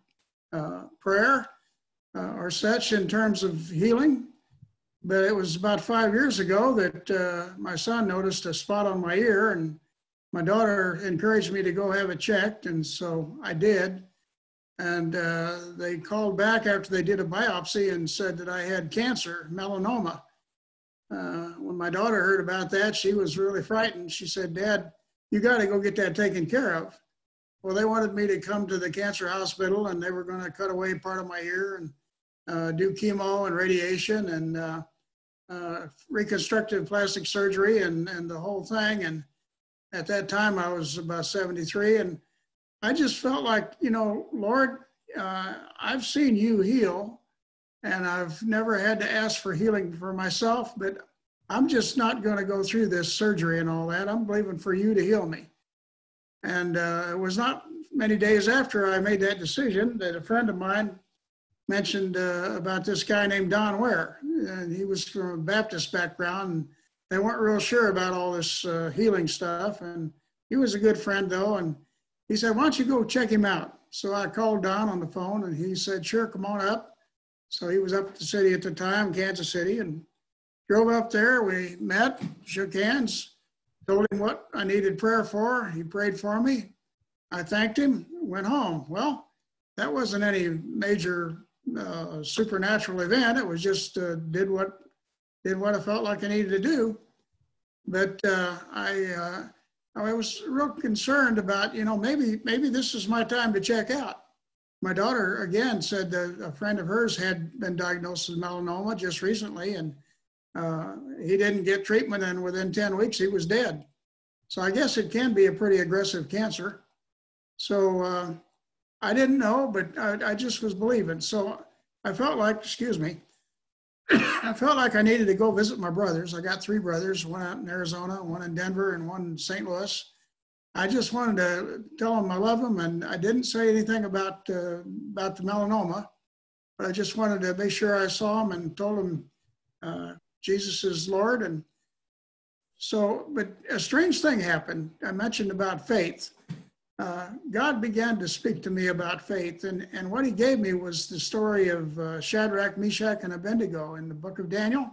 uh, prayer uh, or such in terms of healing. But it was about five years ago that uh, my son noticed a spot on my ear, and my daughter encouraged me to go have it checked, and so I did. And uh, they called back after they did a biopsy and said that I had cancer, melanoma. Uh, when my daughter heard about that, she was really frightened. She said, Dad, you got to go get that taken care of. Well, they wanted me to come to the cancer hospital and they were going to cut away part of my ear and uh, do chemo and radiation and uh, reconstructive plastic surgery and, and the whole thing. And at that time, I was about 73. And I just felt like, you know, Lord, uh, I've seen you heal, and I've never had to ask for healing for myself, but I'm just not going to go through this surgery and all that. I'm believing for you to heal me. And uh, it was not many days after I made that decision that a friend of mine mentioned uh, about this guy named Don Ware. And he was from a Baptist background. And they weren't real sure about all this uh, healing stuff. And he was a good friend, though. And he said, Why don't you go check him out? So I called Don on the phone and he said, Sure, come on up. So he was up at the city at the time, Kansas City, and drove up there. We met, shook hands, told him what I needed prayer for. He prayed for me. I thanked him, went home. Well, that wasn't any major uh, supernatural event. It was just uh, did what did what I felt like I needed to do. But uh, I uh, I was real concerned about you know maybe maybe this is my time to check out. My daughter again said a friend of hers had been diagnosed with melanoma just recently, and uh, he didn't get treatment, and within 10 weeks, he was dead. So I guess it can be a pretty aggressive cancer. So uh, I didn't know, but I, I just was believing. So I felt like, excuse me, I felt like I needed to go visit my brothers. I got three brothers, one out in Arizona, one in Denver, and one in St. Louis. I just wanted to tell them I love them, and I didn't say anything about uh, about the melanoma. But I just wanted to make sure I saw them and told them uh, Jesus is Lord. And so, but a strange thing happened. I mentioned about faith. Uh, God began to speak to me about faith, and, and what he gave me was the story of uh, Shadrach, Meshach, and Abednego in the book of Daniel.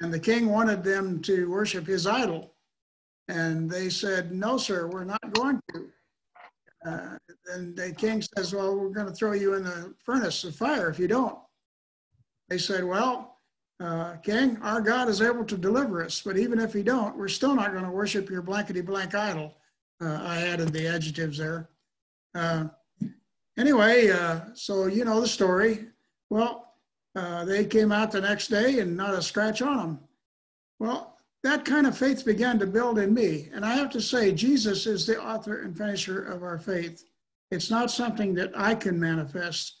And the king wanted them to worship his idol. And they said, No, sir, we're not going to. Uh, and the king says, Well, we're going to throw you in the furnace of fire if you don't. They said, Well, uh, king, our God is able to deliver us, but even if he don't, we're still not going to worship your blankety blank idol. Uh, I added the adjectives there. Uh, anyway, uh, so you know the story. Well, uh, they came out the next day and not a scratch on them. Well, that kind of faith began to build in me. And I have to say, Jesus is the author and finisher of our faith. It's not something that I can manifest,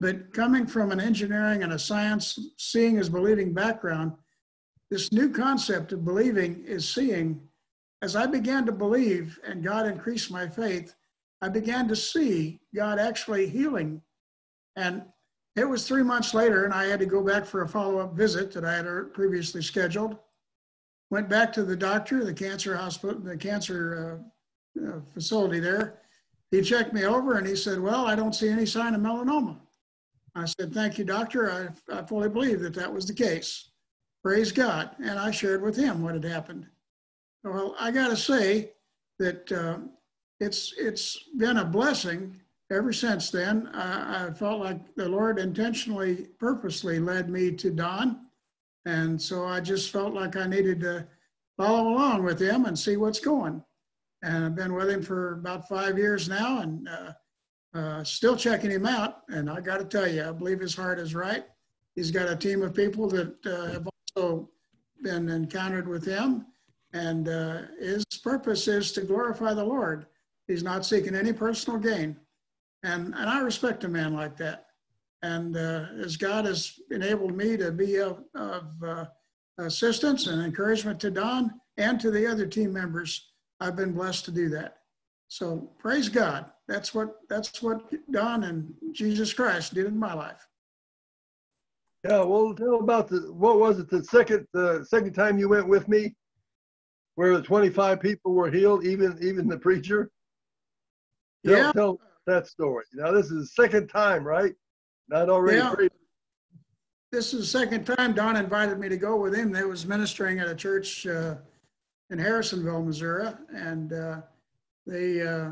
but coming from an engineering and a science, seeing is believing background, this new concept of believing is seeing as I began to believe and God increased my faith, I began to see God actually healing. And it was three months later, and I had to go back for a follow up visit that I had previously scheduled. Went back to the doctor, the cancer hospital, the cancer uh, uh, facility there. He checked me over and he said, Well, I don't see any sign of melanoma. I said, Thank you, doctor. I, I fully believe that that was the case. Praise God. And I shared with him what had happened. Well, I got to say that uh, it's it's been a blessing ever since then. I, I, felt like the Lord intentionally, purposely led me to Don, and so I just felt like I needed to follow along with him and see what's going. And I've been with him for about five years now, and uh, uh, still checking him out. And I got to tell you, I believe his heart is right. He's got a team of people that uh, have also been encountered with him and uh, his purpose is to glorify the Lord. He's not seeking any personal gain. And, and I respect a man like that. And uh, as God has enabled me to be of, of uh, assistance and encouragement to Don and to the other team members, I've been blessed to do that. So praise God. That's what that's what Don and Jesus Christ did in my life. Yeah, well, tell about the what was it the second the second time you went with me? Where the 25 people were healed, even even the preacher? Tell, yeah. tell that story. Now this is the second time, right? Not already. Yeah. This is the second time Don invited me to go with him. They was ministering at a church uh, in Harrisonville, Missouri, and uh, they uh,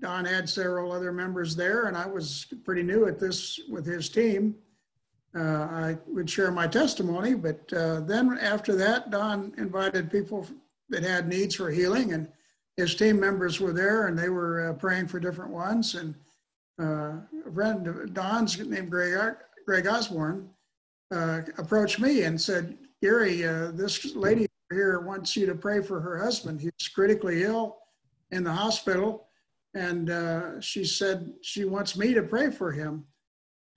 Don had several other members there, and I was pretty new at this with his team. Uh, I would share my testimony, but uh, then after that, Don invited people that had needs for healing, and his team members were there, and they were uh, praying for different ones. And uh, a friend of Don's named Greg, Greg Osborne uh, approached me and said, "Gary, uh, this lady here wants you to pray for her husband. He's critically ill in the hospital, and she said she wants me to pray for him."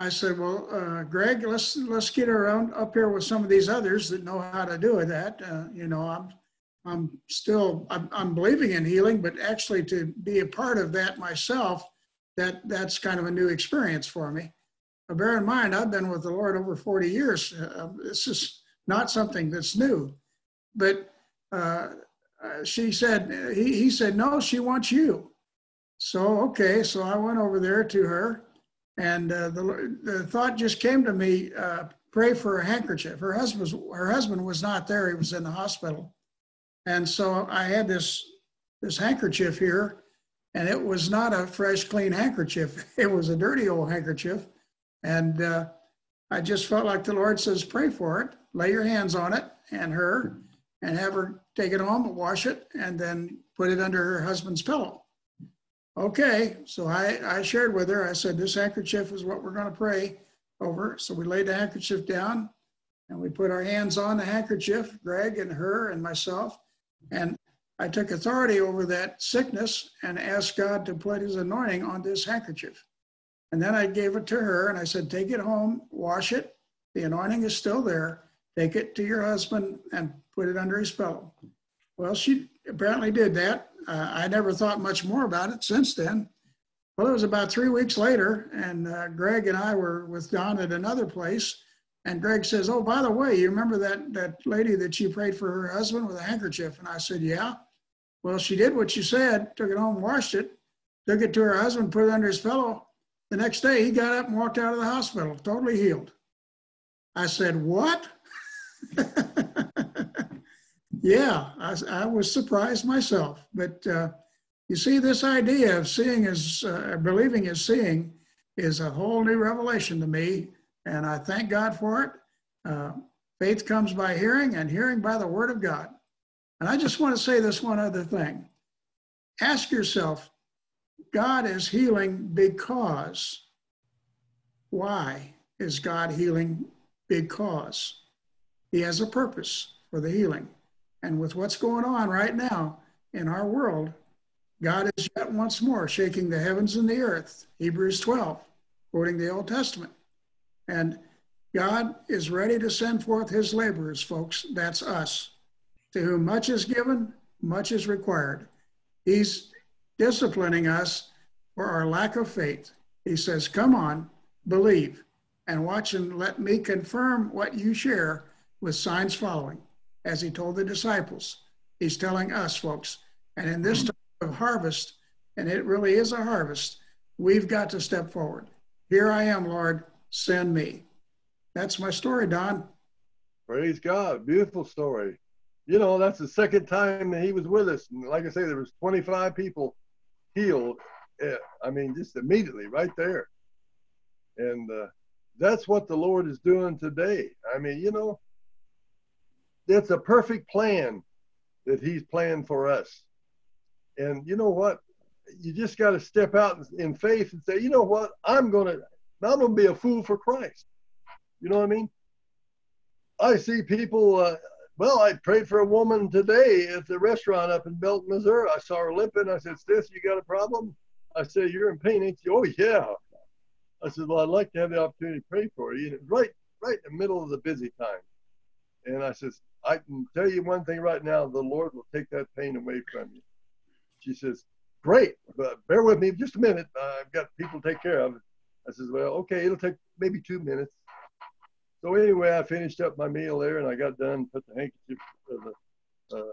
I said, well, uh, Greg, let's let's get around up here with some of these others that know how to do that. Uh, you know, I'm I'm still I'm, I'm, believing in healing, but actually to be a part of that myself, that that's kind of a new experience for me. But bear in mind, I've been with the Lord over 40 years. Uh, this is not something that's new. But uh, uh, she said, he, he said, no, she wants you. So okay, so I went over there to her and uh, the, the thought just came to me, uh, pray for a handkerchief. Her husband, was, her husband was not there. He was in the hospital. And so I had this, this handkerchief here and it was not a fresh, clean handkerchief. It was a dirty old handkerchief. And uh, I just felt like the Lord says, pray for it, lay your hands on it and her and have her take it home, wash it, and then put it under her husband's pillow. Okay, so I, I shared with her, I said, this handkerchief is what we're going to pray over. So we laid the handkerchief down And we put our hands on the handkerchief, Greg and her and myself. And I took authority over that sickness and asked God to put his anointing on this handkerchief. And then I gave it to her and I said, Take it home, wash it. The anointing is still there. Take it to your husband and put it under his pillow. Well, she apparently did that. Uh, I never thought much more about it since then. Well, it was about three weeks later, and uh, Greg and I were with Don at another place. And Greg says, "Oh, by the way, you remember that that lady that you prayed for her husband with a handkerchief?" And I said, "Yeah." Well, she did what you said. Took it home, washed it, took it to her husband, put it under his pillow. The next day, he got up and walked out of the hospital, totally healed. I said, "What?" yeah, I, I, was surprised myself. But uh, you see, this idea of seeing is uh, believing is seeing is a whole new revelation to me, and I thank God for it. Uh, faith comes by hearing, and hearing by the word of God. And I just want to say this one other thing. Ask yourself, God is healing because. Why is God healing? Because He has a purpose for the healing. And with what's going on right now in our world, God is yet once more shaking the heavens and the earth. Hebrews 12, quoting the Old Testament. And God is ready to send forth his laborers, folks. That's us. To whom much is given, much is required. He's disciplining us for our lack of faith. He says, Come on, believe, and watch and let me confirm what you share with signs following as he told the disciples. He's telling us, folks. And in this time of harvest, and it really is a harvest, we've got to step forward. Here I am, Lord, send me. That's my story, Don. Praise God. Beautiful story. You know, that's the second time that he was with us. And like I say, there was 25 people healed. Eh, I mean, just immediately right there. And uh, that's what the Lord is doing today. I mean, you know, it's a perfect plan that he's planned for us. And you know what? You just got to step out in faith and say, you know what? I'm going to, I'm going to be a fool for Christ. You know what I mean? I see people, uh, well, I prayed for a woman today at the restaurant up in Belton, Missouri. I saw her limping. I said, Sis, you got a problem? I said, You're in pain, ain't you? Oh, yeah. I said, Well, I'd like to have the opportunity to pray for you. And right, right in the middle of the busy time. And I says, I can tell you one thing right now, the Lord will take that pain away from you. She says, Great, but bear with me just a minute. I've got people to take care of. I says, Well, okay, it'll take maybe two minutes. So anyway, I finished up my meal there and I got done, put the handkerchief, uh, the uh,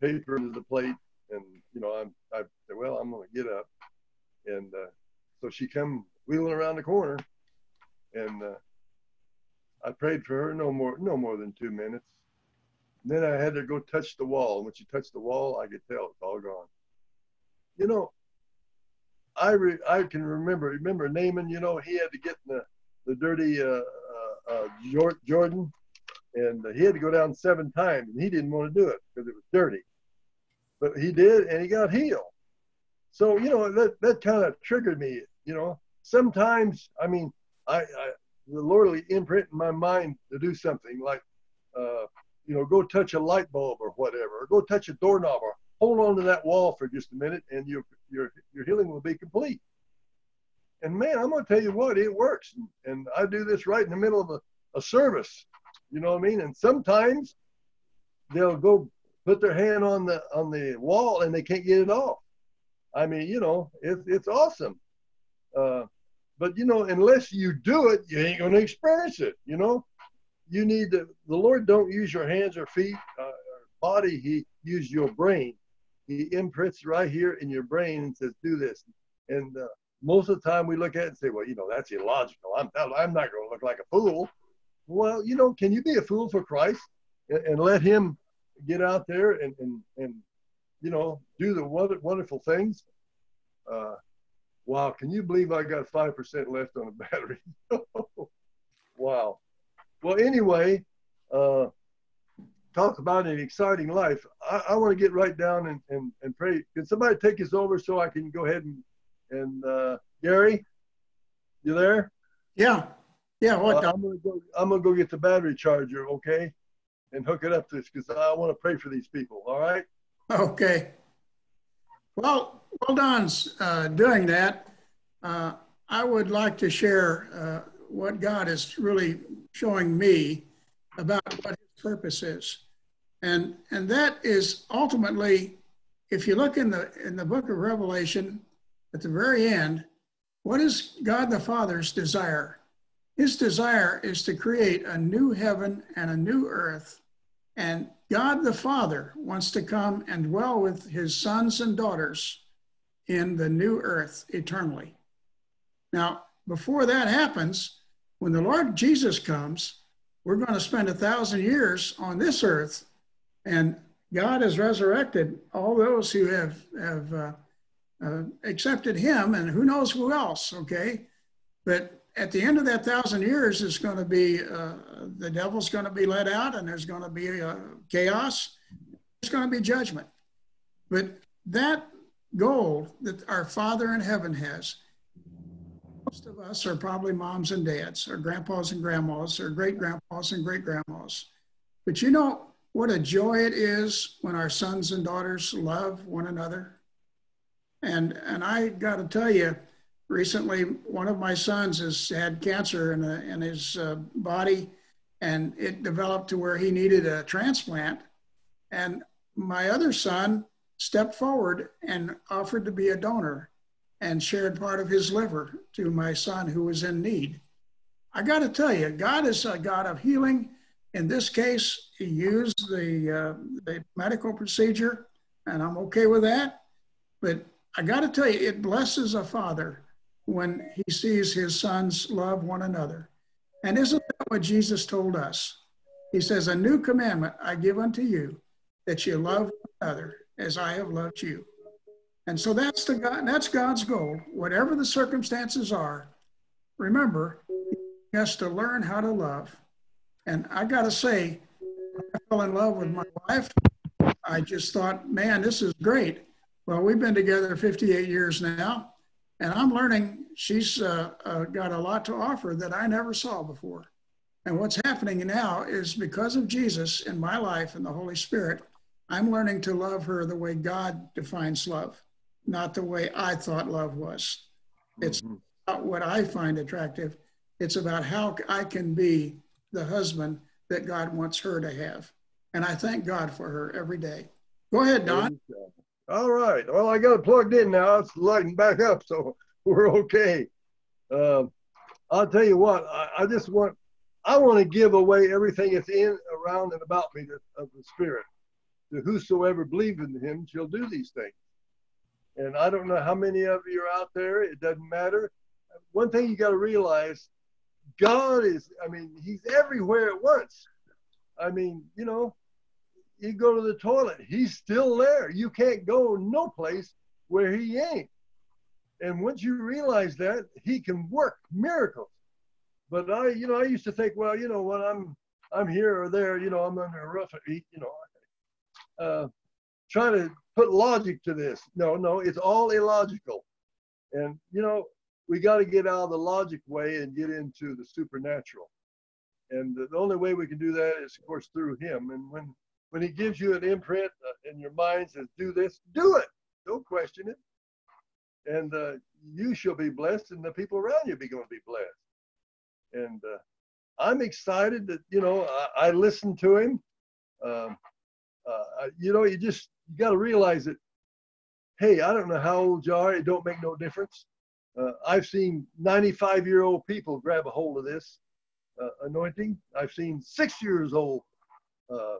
paper into the plate. And, you know, I'm, I said, Well, I'm going to get up. And uh, so she come wheeling around the corner and uh, I prayed for her no more, no more than two minutes. And then I had to go touch the wall. And when she touched the wall, I could tell it's all gone. You know, I re, I can remember remember Naaman. You know, he had to get in the the dirty uh, uh, uh, Jordan, and he had to go down seven times, and he didn't want to do it because it was dirty. But he did, and he got healed. So you know that that kind of triggered me. You know, sometimes I mean, I, I the Lord will imprint in my mind to do something like, uh, you know, go touch a light bulb or whatever, or go touch a doorknob or hold on to that wall for just a minute and your, your, your healing will be complete. And man, I'm going to tell you what, it works. And I do this right in the middle of a, a service, you know what I mean? And sometimes they'll go put their hand on the, on the wall and they can't get it off. I mean, you know, it's, it's awesome. Uh, but you know, unless you do it, you ain't going to experience it. You know, you need to. The Lord don't use your hands or feet, uh, or body. He uses your brain. He imprints right here in your brain and says, "Do this." And uh, most of the time, we look at it and say, "Well, you know, that's illogical. I'm I'm not going to look like a fool." Well, you know, can you be a fool for Christ and, and let Him get out there and and and you know do the wonderful things? Uh, Wow, can you believe I got 5% left on the battery? wow. Well, anyway, uh, talk about an exciting life. I, I want to get right down and, and, and pray. Can somebody take us over so I can go ahead and, and uh, Gary, you there? Yeah. Yeah, what, Uh, I'm gonna go. I'm gonna go get the battery charger, okay, and hook it up to this because I want to pray for these people. All right. Okay. Well, while Don's uh, doing that, uh, I would like to share uh, what God is really showing me about what His purpose is, and and that is ultimately, if you look in the in the book of Revelation, at the very end, what is God the Father's desire? His desire is to create a new heaven and a new earth and God the Father wants to come and dwell with his sons and daughters in the new earth eternally. Now, before that happens, when the Lord Jesus comes, we're going to spend a thousand years on this earth, and God has resurrected all those who have, have uh, uh, accepted him, and who knows who else, okay? But at the end of that thousand years it's going to be uh, the devil's going to be let out and there's going to be uh, chaos there's going to be judgment but that goal that our father in heaven has. Most of us are probably moms and dads or grandpas and grandmas or great grandpas and great grandmas but you know what a joy it is when our sons and daughters love one another? And and i got to tell you recently one of my sons has had cancer in, a, in his uh, body and it developed to where he needed a transplant. And my other son stepped forward and offered to be a donor and shared part of his liver to my son who was in need i got to tell you god is a god of healing in this case he used the, uh, the medical procedure and i'm okay with that but i got to tell you it blesses a father when he sees his sons love one another. And isn't that what Jesus told us? He says, A new commandment I give unto you, that you love one another as I have loved you. And so that's the God, that's God's goal. Whatever the circumstances are, remember, he has to learn how to love. And I gotta say, I fell in love with my wife. I just thought, man, this is great. Well, we've been together 58 years now and I'm learning she's uh, uh, got a lot to offer that I never saw before. And what's happening now is because of Jesus in my life and the Holy Spirit, I'm learning to love her the way God defines love, not the way I thought love was. It's Mhm. not what I find attractive. It's about how I can be the husband that God wants her to have. And I thank God for her every day. Go ahead, Don. All right. Well, I got it plugged in now. It's lighting back up, so we're okay. Um, I'll tell you what. I, I just want. I want to give away everything that's in, around, and about me to, of the Spirit. To whosoever believes in Him shall do these things. And I don't know how many of you are out there. It doesn't matter. One thing you got to realize, God is. I mean, He's everywhere at once. I mean, you know, you go to the toilet, he's still there. You can't go no place where he ain't. And once you realize that, he can work miracles. But I, you know, I used to think, well, you know, when I'm I'm here or there, you know, I'm under a roof, you know, uh, trying to put logic to this. No, no, it's all illogical. And you know, we got to get out of the logic way and get into the supernatural. And the only way we can do that is, of course, through him. And when when he gives you an imprint uh, in your mind says do this do it don't question it and uh, you shall be blessed and the people around you be going to be blessed and uh, i'm excited that you know i, I listened to him um, uh, you know you just you got to realize that hey i don't know how old you are it don't make no difference uh, i've seen 95 year old people grab a hold of this uh, anointing i've seen six years old uh,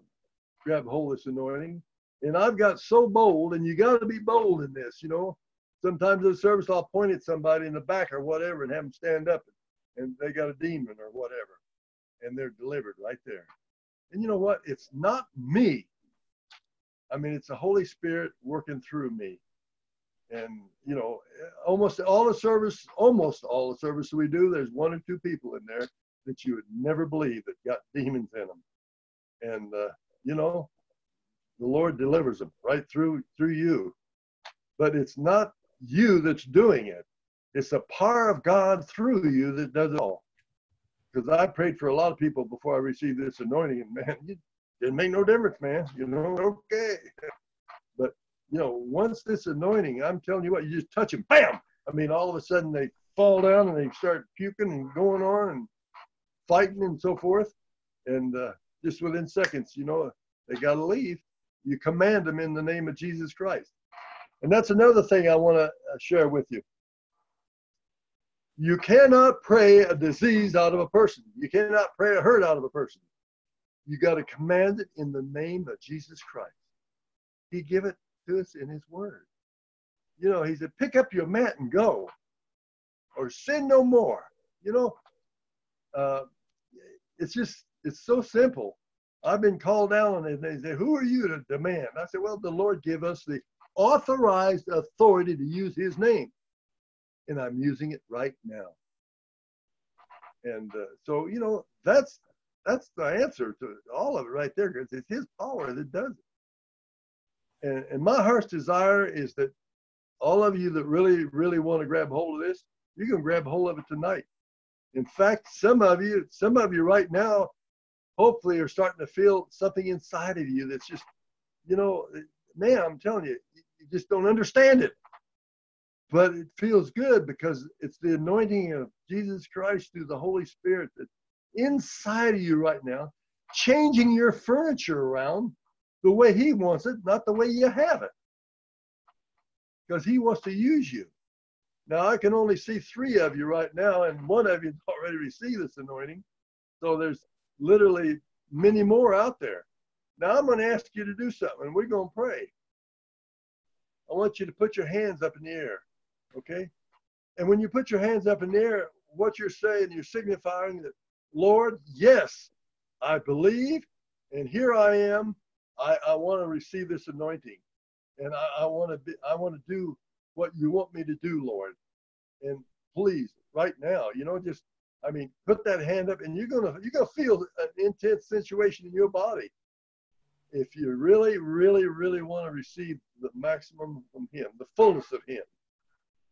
grab hold of this anointing. And I've got so bold, and you got to be bold in this, you know. Sometimes in the service, I'll point at somebody in the back or whatever and have them stand up, and they got a demon or whatever, and they're delivered right there. And you know what? It's not me. I mean, it's the Holy Spirit working through me. And you know, almost all the service, almost all the service we do, there's one or two people in there that you would never believe that got demons in them. And uh, you know, the Lord delivers them right through through you. But it's not you that's doing it. It's the power of God through you that does it all. because I prayed for a lot of people before I received this anointing, and man, it didn't make no difference, man. You know, okay. But you know, once this anointing, I'm telling you what, you just touch them, bam. I mean, all of a sudden they fall down and they start puking and going on and fighting and so forth, and uh, just within seconds, you know, they got to leave. You command them in the name of Jesus Christ. And that's another thing I want to share with you. You cannot pray a disease out of a person. You cannot pray a hurt out of a person. You got to command it in the name of Jesus Christ. He give it to us in his word. You know, he said, pick up your mat and go, or sin no more. You know, uh, it's just, it's so simple. I've been called down and they say, who are you to demand? I said, well, the Lord gave us the authorized authority to use his name and I'm using it right now. And uh, so, you know, that's that's the answer to all of it right there because it's His power that does it. And, and my heart's desire is that all of you that really, really want to grab hold of this, you can grab hold of it tonight. In fact, some of you, some of you right now, hopefully are starting to feel something inside of you that's just, you know, man, I'm telling you, you just don't understand it but it feels good because it's the anointing of Jesus Christ through the Holy Spirit that's inside of you right now, changing your furniture around the way He wants it, not the way you have it. Because He wants to use you. Now, I can only see three of you right now, and one of you already received this anointing. So there's literally many more out there. Now, I'm going to ask you to do something, and we're going to pray. I want you to put your hands up in the air. Okay? And when you put your hands up in the air, what you're saying, you're signifying that, Lord, yes, I believe, and here I am. I, I want to receive this anointing. And I, I want to be I want to do what you want me to do, Lord. And please, right now, you know, just I mean, put that hand up and you're gonna you're gonna feel an intense situation in your body. If you really, really, really want to receive the maximum from him, the fullness of him.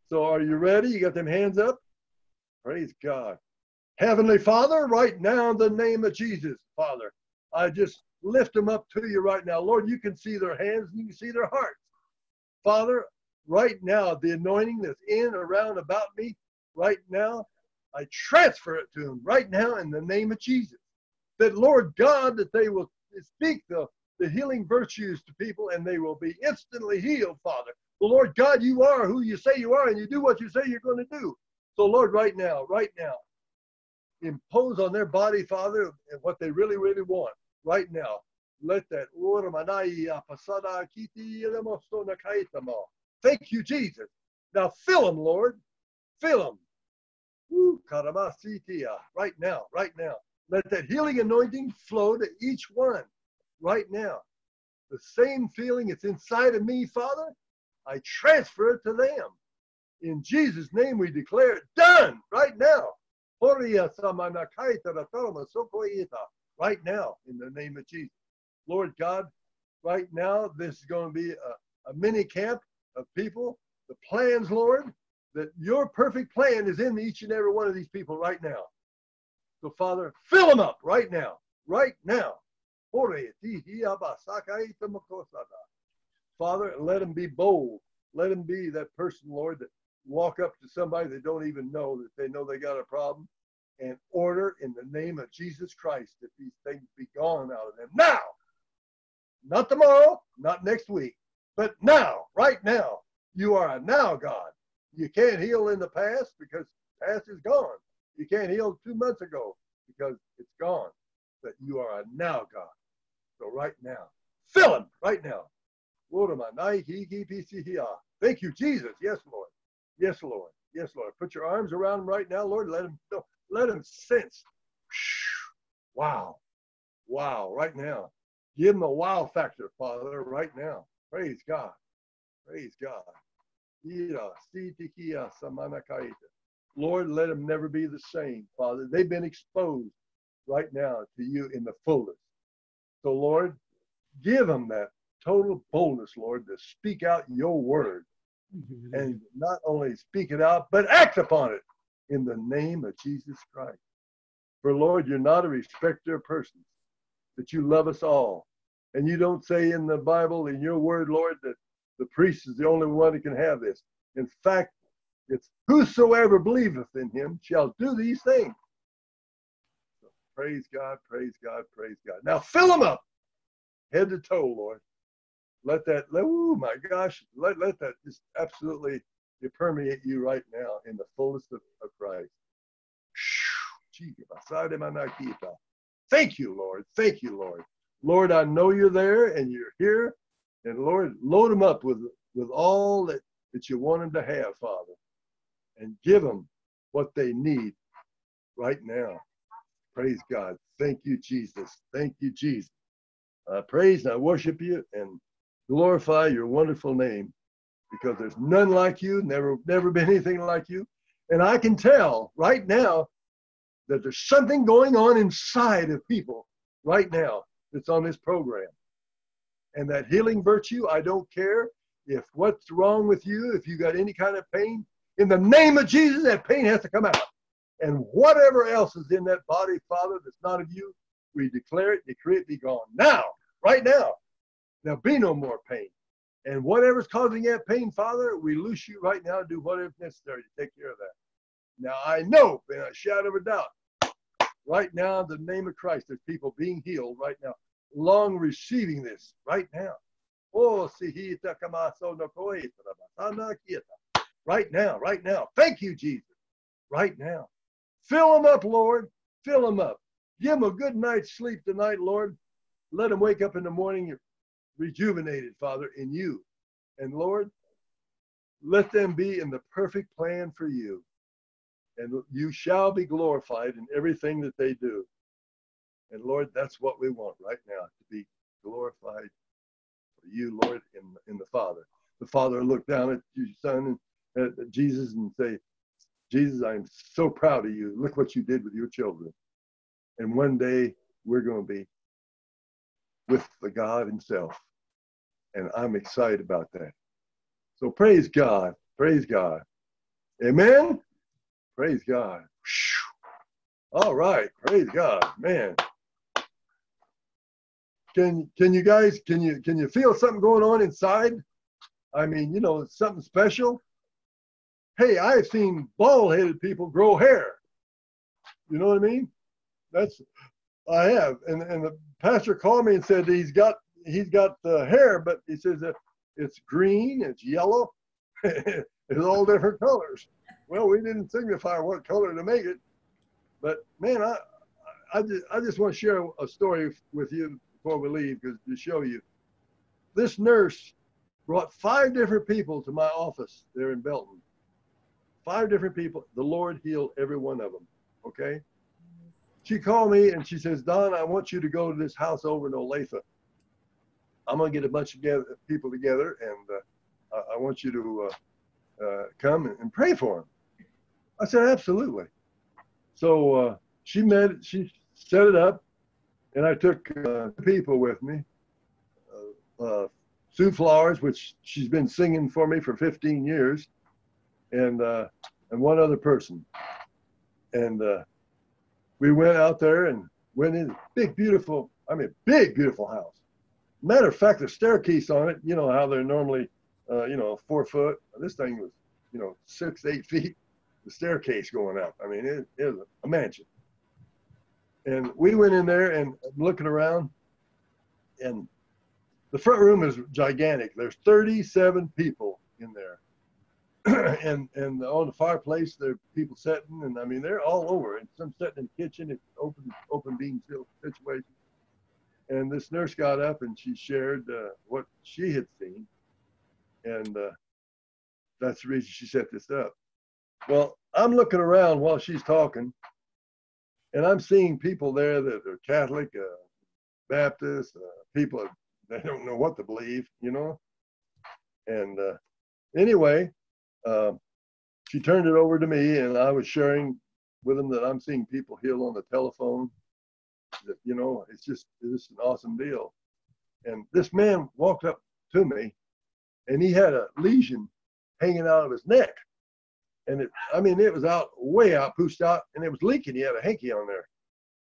So are you ready? You got them hands up? Praise God. Heavenly Father, right now in the name of Jesus, Father, I just lift them up to you right now. Lord, you can see their hands and you can see their hearts. Father, right now, the anointing that's in, around, about me, right now, I transfer it to them right now in the name of Jesus. That, Lord God, that they will speak the, the healing virtues to people and they will be instantly healed, Father. The Lord God, you are who you say you are, and you do what you say you're going to do. So, Lord, right now, right now, impose on their body, Father, what they really, really want. Right now, let that. Thank you, Jesus. Now fill them, Lord. Fill them. Right now, right now. Let that healing anointing flow to each one right now. The same feeling it's inside of me, Father, I transfer it to them. In Jesus' name, we declare it done right now. Right now, in the name of Jesus. Lord God, right now, this is going to be a, a mini camp of people. The plans, Lord, that your perfect plan is in each and every one of these people right now. So, Father, fill them up right now, right now. Father, let them be bold. Let them be that person, Lord, that walk up to somebody they don't even know that they know they got a problem and order in the name of Jesus Christ that these things be gone out of them now. Not tomorrow, not next week, but now, right now. You are a now God. You can't heal in the past because past is gone. You can't heal two months ago because it's gone. But you are a now God. So right now, fill him right now. Thank you, Jesus. Yes, Lord. Yes, Lord. Yes, Lord. Put your arms around him right now, Lord. Let him let him sense. Wow. Wow. Right now. Give him a wow factor, Father, right now. Praise God. Praise God. Lord, let them never be the same, Father. They've been exposed right now to you in the fullest. So, Lord, give them that total boldness, Lord, to speak out your word and not only speak it out, but act upon it in the name of Jesus Christ. For Lord, you're not a respecter of persons, that you love us all. And you don't say in the Bible, in your word, Lord, that the priest is the only one who can have this. In fact, it's whosoever believeth in him shall do these things. So praise God, praise God, praise God. Now fill them up, head to toe, Lord. Let that, let, oh my gosh, let, let that just absolutely permeate you right now in the fullness of, of Christ. Thank you, Lord. Thank you, Lord. Lord, I know you're there and you're here. And Lord, load them up with, with all that, that you want them to have, Father. And give them what they need right now. Praise God. Thank you, Jesus. Thank you, Jesus. I praise and I worship you and glorify your wonderful name because there's none like you, never, never been anything like you. And I can tell right now that there's something going on inside of people right now that's on this program. And that healing virtue, I don't care if what's wrong with you, if you got any kind of pain, in the name of Jesus, that pain has to come out. And whatever else is in that body, Father, that's not of you, we declare it, decree it be gone. Now, right now, there'll be no more pain. And whatever's causing that pain, Father, we loose you right now do whatever's necessary to take care of that. Now, I know, in a shadow of a doubt, right now, in the name of Christ, there's people being healed right now, long receiving this right now. Oh, right now, right now. Thank you, Jesus. Right now. Fill them up, Lord. Fill them up. Give them a good night's sleep tonight, Lord. Let them wake up in the morning rejuvenated, Father, in you. And Lord, let them be in the perfect plan for you and you shall be glorified in everything that they do. And Lord, that's what we want right now to be glorified for you, Lord, in, in the Father. The Father look down at your Son and at Jesus and say, Jesus, I'm so proud of you. Look what you did with your children. And one day we're going to be with the God Himself. And I'm excited about that. So praise God. Praise God. Amen. Praise God. All right. Praise God. Man. Can can you guys can you can you feel something going on inside? I mean, you know, something special. Hey, I've seen bald-headed people grow hair. You know what I mean? That's I have. And and the pastor called me and said he's got he's got the hair, but he says that it's green, it's yellow, it's all different colors. Well, we didn't signify what color to make it, but man, I, I just, I just want to share a story with you before we leave, because to show you, this nurse brought five different people to my office there in Belton. Five different people. The Lord healed every one of them. Okay. She called me and she says, Don, I want you to go to this house over in Olathe. I'm gonna get a bunch of people together, and uh, I want you to uh, uh, come and pray for them. I said, absolutely. So uh, she met, she set it up, and I took uh, people with me. Sue Flowers, which she's been singing for me for 15 years, and and one other person. And we went out there and went in big, beautiful. I mean, big, beautiful house. Matter of fact, the staircase on it, you know how they're normally, uh, you know, four foot. This thing was, you know, six, eight feet the staircase going up. I mean, it, it was a mansion. And we went in there and looking around, and the front room is gigantic. There's 37 people in there. and and on the fireplace, there are people sitting, and I mean, they're all over. And some sitting in the kitchen. It's open open beam situation. And this nurse got up and she shared uh, what she had seen, and uh, that's the reason she set this up. Well, I'm looking around while she's talking, and I'm seeing people there that are Catholic, uh, Baptist, uh, people they don't know what to believe, you know. And uh, anyway, uh, she turned it over to me, and I was sharing with them that I'm seeing people heal on the telephone. You know, it's just it's an awesome deal. And this man walked up to me, and he had a lesion hanging out of his neck and it, I mean, it was out way out, pushed out, and it was leaking. He had a hanky on there,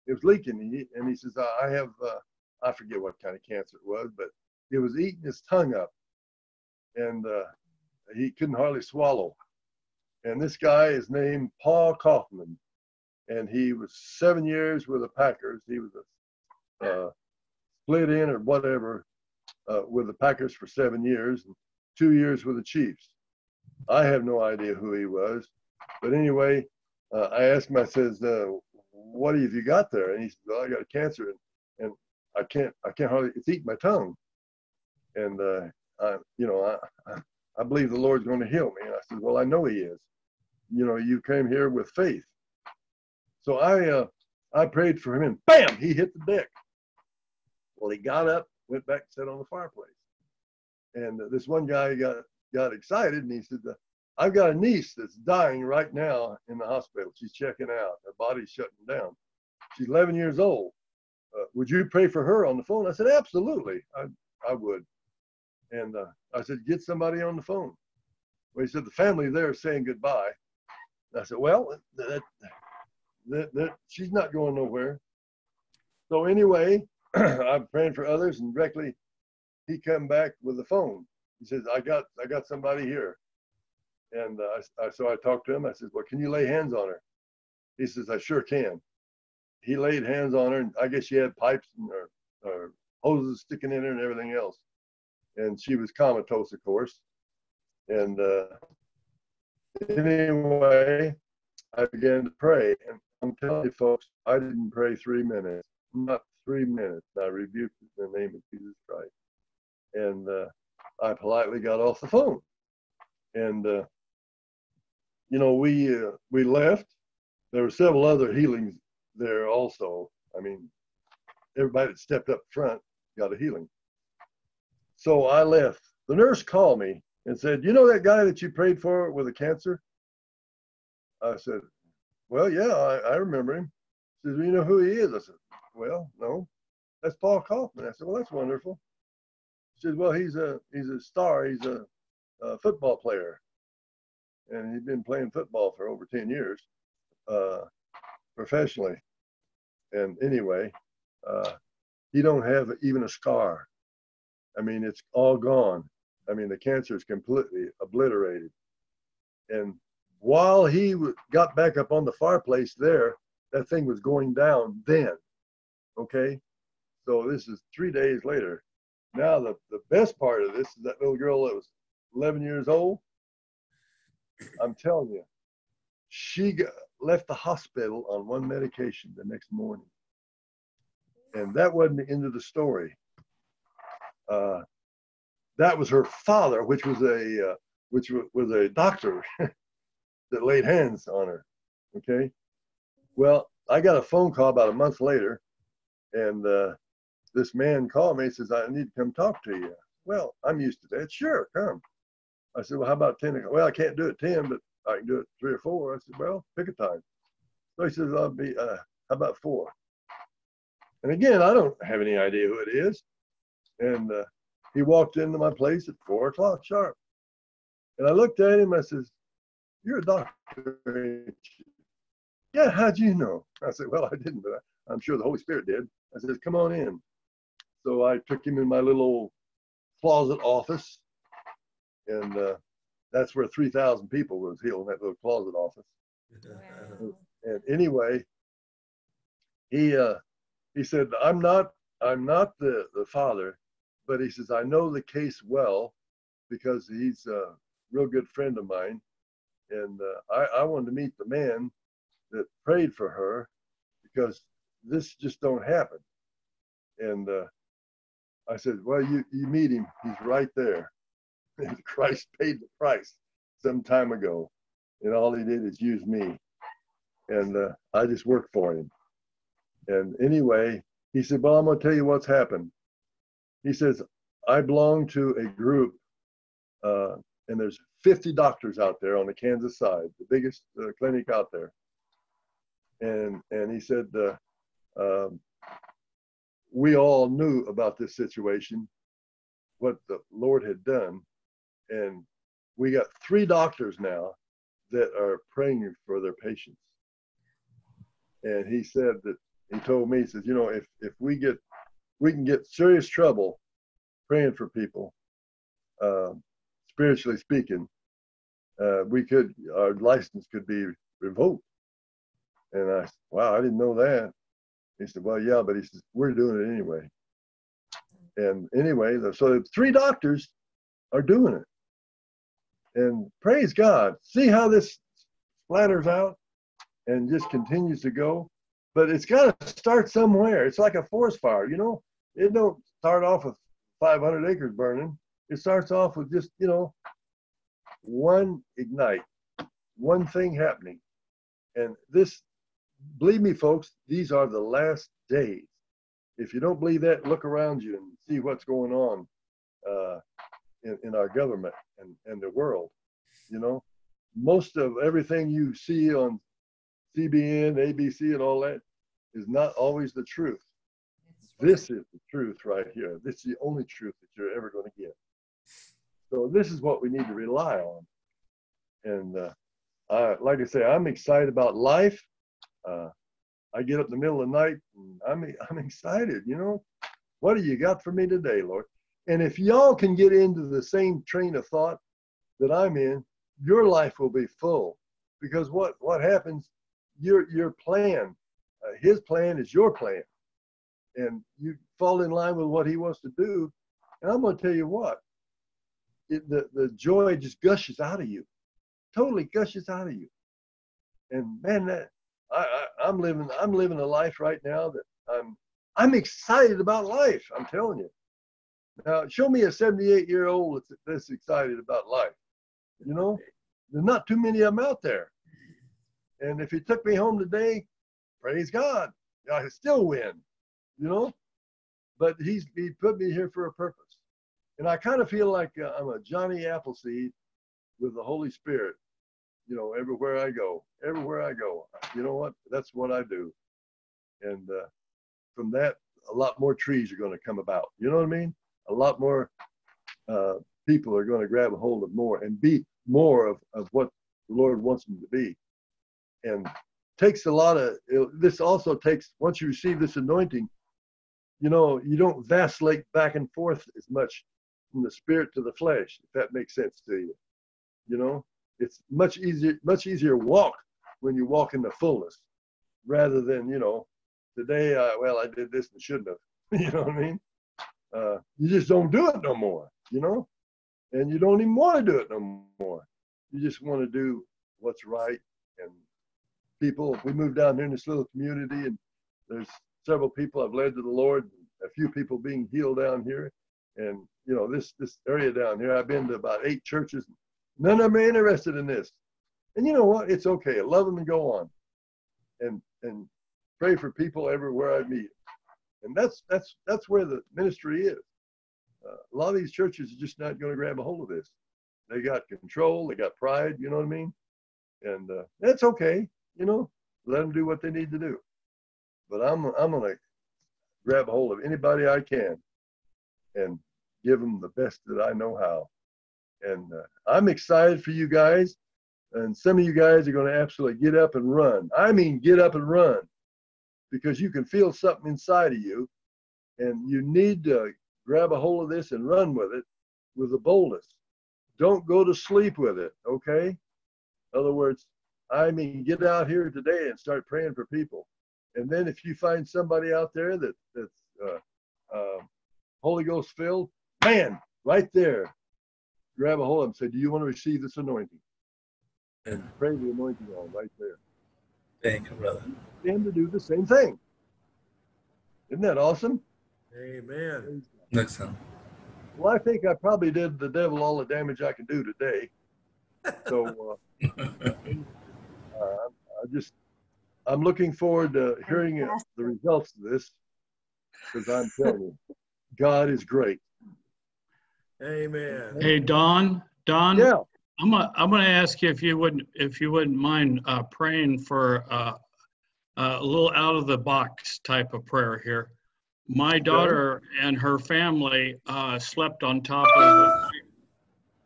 it was leaking. And he, and he says, I have, uh, I forget what kind of cancer it was, but it was eating his tongue up. And uh, he couldn't hardly swallow. And this guy is named Paul Kaufman. And he was seven years with the Packers. He was a uh, split end or whatever uh, with the Packers for seven years and two years with the Chiefs. I have no idea who he was. But anyway, uh, I asked him, I says, uh, what have you got there? And he said, well, I got cancer and, and I can't, I can't hardly, it's eating my tongue. And, uh, I, you know, I, I, I believe the Lord's going to heal me. And I said, well, I know he is. You know, you came here with faith. So I, uh, I prayed for him and bam, he hit the deck. Well, he got up, went back, sat on the fireplace. And uh, this one guy got, got excited and he said, uh, I've got a niece that's dying right now in the hospital. She's checking out. Her body's shutting down. She's 11 years old. Uh, would you pray for her on the phone? I said, absolutely. I, I would. And uh, I said, get somebody on the phone. Well, he said, the family there is saying goodbye. I said, well, that, that, that, she's not going nowhere. So anyway, I'm praying for others and directly he come back with the phone. He says, I got, I got somebody here. And uh, I, so I talked to him. I said, well, can you lay hands on her? He says, I sure can. He laid hands on her and I guess she had pipes and, or, or hoses sticking in her and everything else. And she was comatose, of course. And uh, anyway, I began to pray. And I'm telling you, folks, I didn't pray three minutes, not three minutes. I rebuked in the name of Jesus Christ. And uh, I politely got off the phone. And uh, you know, we uh, we left. There were several other healings there also. I mean, everybody that stepped up front got a healing. So I left. The nurse called me and said, "You know that guy that you prayed for with a cancer?" I said, "Well, yeah, I, I remember him." She says, well, "You know who he is?" I said, "Well, no, that's Paul Kaufman." I said, "Well, that's wonderful." She says, "Well, he's a he's a star. He's a, a football player." and he'd been playing football for over 10 years uh, professionally. And anyway, uh, he don't have even a scar. I mean, it's all gone. I mean, the cancer is completely obliterated. And while he got back up on the fireplace there, that thing was going down then. Okay. So this is three days later. Now, the, the best part of this is that little girl that was 11 years old I'm telling you, she got, left the hospital on one medication the next morning. And that wasn't the end of the story. Uh, that was her father, which was a uh, which was a doctor that laid hands on her. Okay. Well, I got a phone call about a month later, and uh, this man called me and says, "I need to come talk to you." Well, I'm used to that. Sure, come. I said, well, how about 10 o'clock? Well, I can't do it 10, but I can do it three or four. I said, well, pick a time. So he says, I'll be, uh, how about four? And again, I don't have any idea who it is. And uh, he walked into my place at four o'clock sharp. And I looked at him, I says, you're a doctor. Yeah, how'd you know? I said, well, I didn't, but I'm sure the Holy Spirit did. I said, come on in. So I took him in my little closet office and uh, that's where 3,000 people was healed in that little closet office. Wow. And anyway, he uh, he said, "I'm not I'm not the the father, but he says I know the case well because he's a real good friend of mine, and uh, I I wanted to meet the man that prayed for her because this just don't happen." And uh, I said, "Well, you you meet him. He's right there." and Christ paid the price some time ago. And all he did is use me. And uh, I just worked for him. And anyway, he said, Well, I'm going to tell you what's happened. He says, I belong to a group, uh, and there's 50 doctors out there on the Kansas side, the biggest uh, clinic out there. And, and he said, uh, um, We all knew about this situation, what the Lord had done, and we got three doctors now that are praying for their patients. And he said that He told me, he says, you know, if if we get we can get serious trouble praying for people, uh, spiritually speaking, uh, we could our license could be revoked. And I said, wow, I didn't know that. He said, well, yeah, but he says we're doing it anyway. And anyway, so three doctors are doing it. And praise God. See how this splatters out and just continues to go. But it's got to start somewhere. It's like a forest fire, you know. It don't start off with 500 acres burning. It starts off with just, you know, one ignite, one thing happening. And this, believe me, folks, these are the last days. If you don't believe that, look around you and see what's going on uh, in, in our government and, and the world. You know, most of everything you see on CBN, ABC, and all that is not always the truth. This is the truth right here. This is the only truth that you're ever going to get. So this is what we need to rely on. And uh, like I say, I'm excited about life. Uh, I get up in the middle of the night and I'm I'm excited. You know, what do you got for me today, Lord? And if y'all can get into the same train of thought that I'm in, your life will be full. Because what what happens? Your your plan, uh, His plan is your plan, and you fall in line with what He wants to do. And I'm going to tell you what, the the joy just gushes out of you, totally gushes out of you. And man, that I, I I'm living I'm living a life right now that I'm I'm excited about life. I'm telling you. Now, show me a 78 year old that's, that's excited about life. You know, there's not too many of them out there. And if he took me home today, praise God, I still win. You know, but he's he put me here for a purpose, and I kind of feel like uh, I'm a Johnny Appleseed with the Holy Spirit. You know, everywhere I go, everywhere I go, you know what? That's what I do, and uh, from that, a lot more trees are going to come about. You know what I mean? A lot more uh, people are going to grab a hold of more and be more of, of what the Lord wants them to be. And takes a lot of this also takes once you receive this anointing you know, you don't vacillate back and forth as much from the spirit to the flesh, if that makes sense to you. You know, it's much easier, much easier walk when you walk in the fullness rather than, you know, today, I, well, I did this and shouldn't have. you know what I mean? Uh, you just don't do it no more, you know? And you don't even want to do it no more. You just want to do what's right. And people, we moved down here in this little community and there's several people I've led to the Lord, a few people being healed down here. And, you know, this, this area down here, I've been to about eight churches. None of them are interested in this. And you know what? It's okay. Love them and go on. And, and pray for people everywhere I meet. And that's, that's, that's where the ministry is. Uh, a lot of these churches are just not going to grab a hold of this. They got control, they got pride, you know what I mean? And uh, that's okay, you know, let them do what they need to do but I'm I'm gonna grab a hold of anybody I can and give them the best that I know how. And uh, I'm excited for you guys. And some of you guys are going to absolutely get up and run. I mean, get up and run because you can feel something inside of you and you need to grab a hold of this and run with it with the boldness. Don't go to sleep with it, okay? In other words, I mean, get out here today and start praying for people. And then if you find somebody out there that that's uh, uh, Holy Ghost filled, man, right there, grab a hold of them. Say, do you want to receive this anointing? And pray the anointing on right there. Thank you, brother. And to do the same thing. Isn't that awesome? Amen. Excellent. Well, I think I probably did the devil all the damage I can do today. So uh, uh, I just I'm looking forward to hearing the results of this because I'm telling you, God is great. Amen. Hey, Don, Don, Yeah, I'm gonna, I'm gonna ask you if you wouldn't, if you wouldn't mind uh, praying for uh, a little out of the box type of prayer here. My daughter and her family uh, slept on top of, the-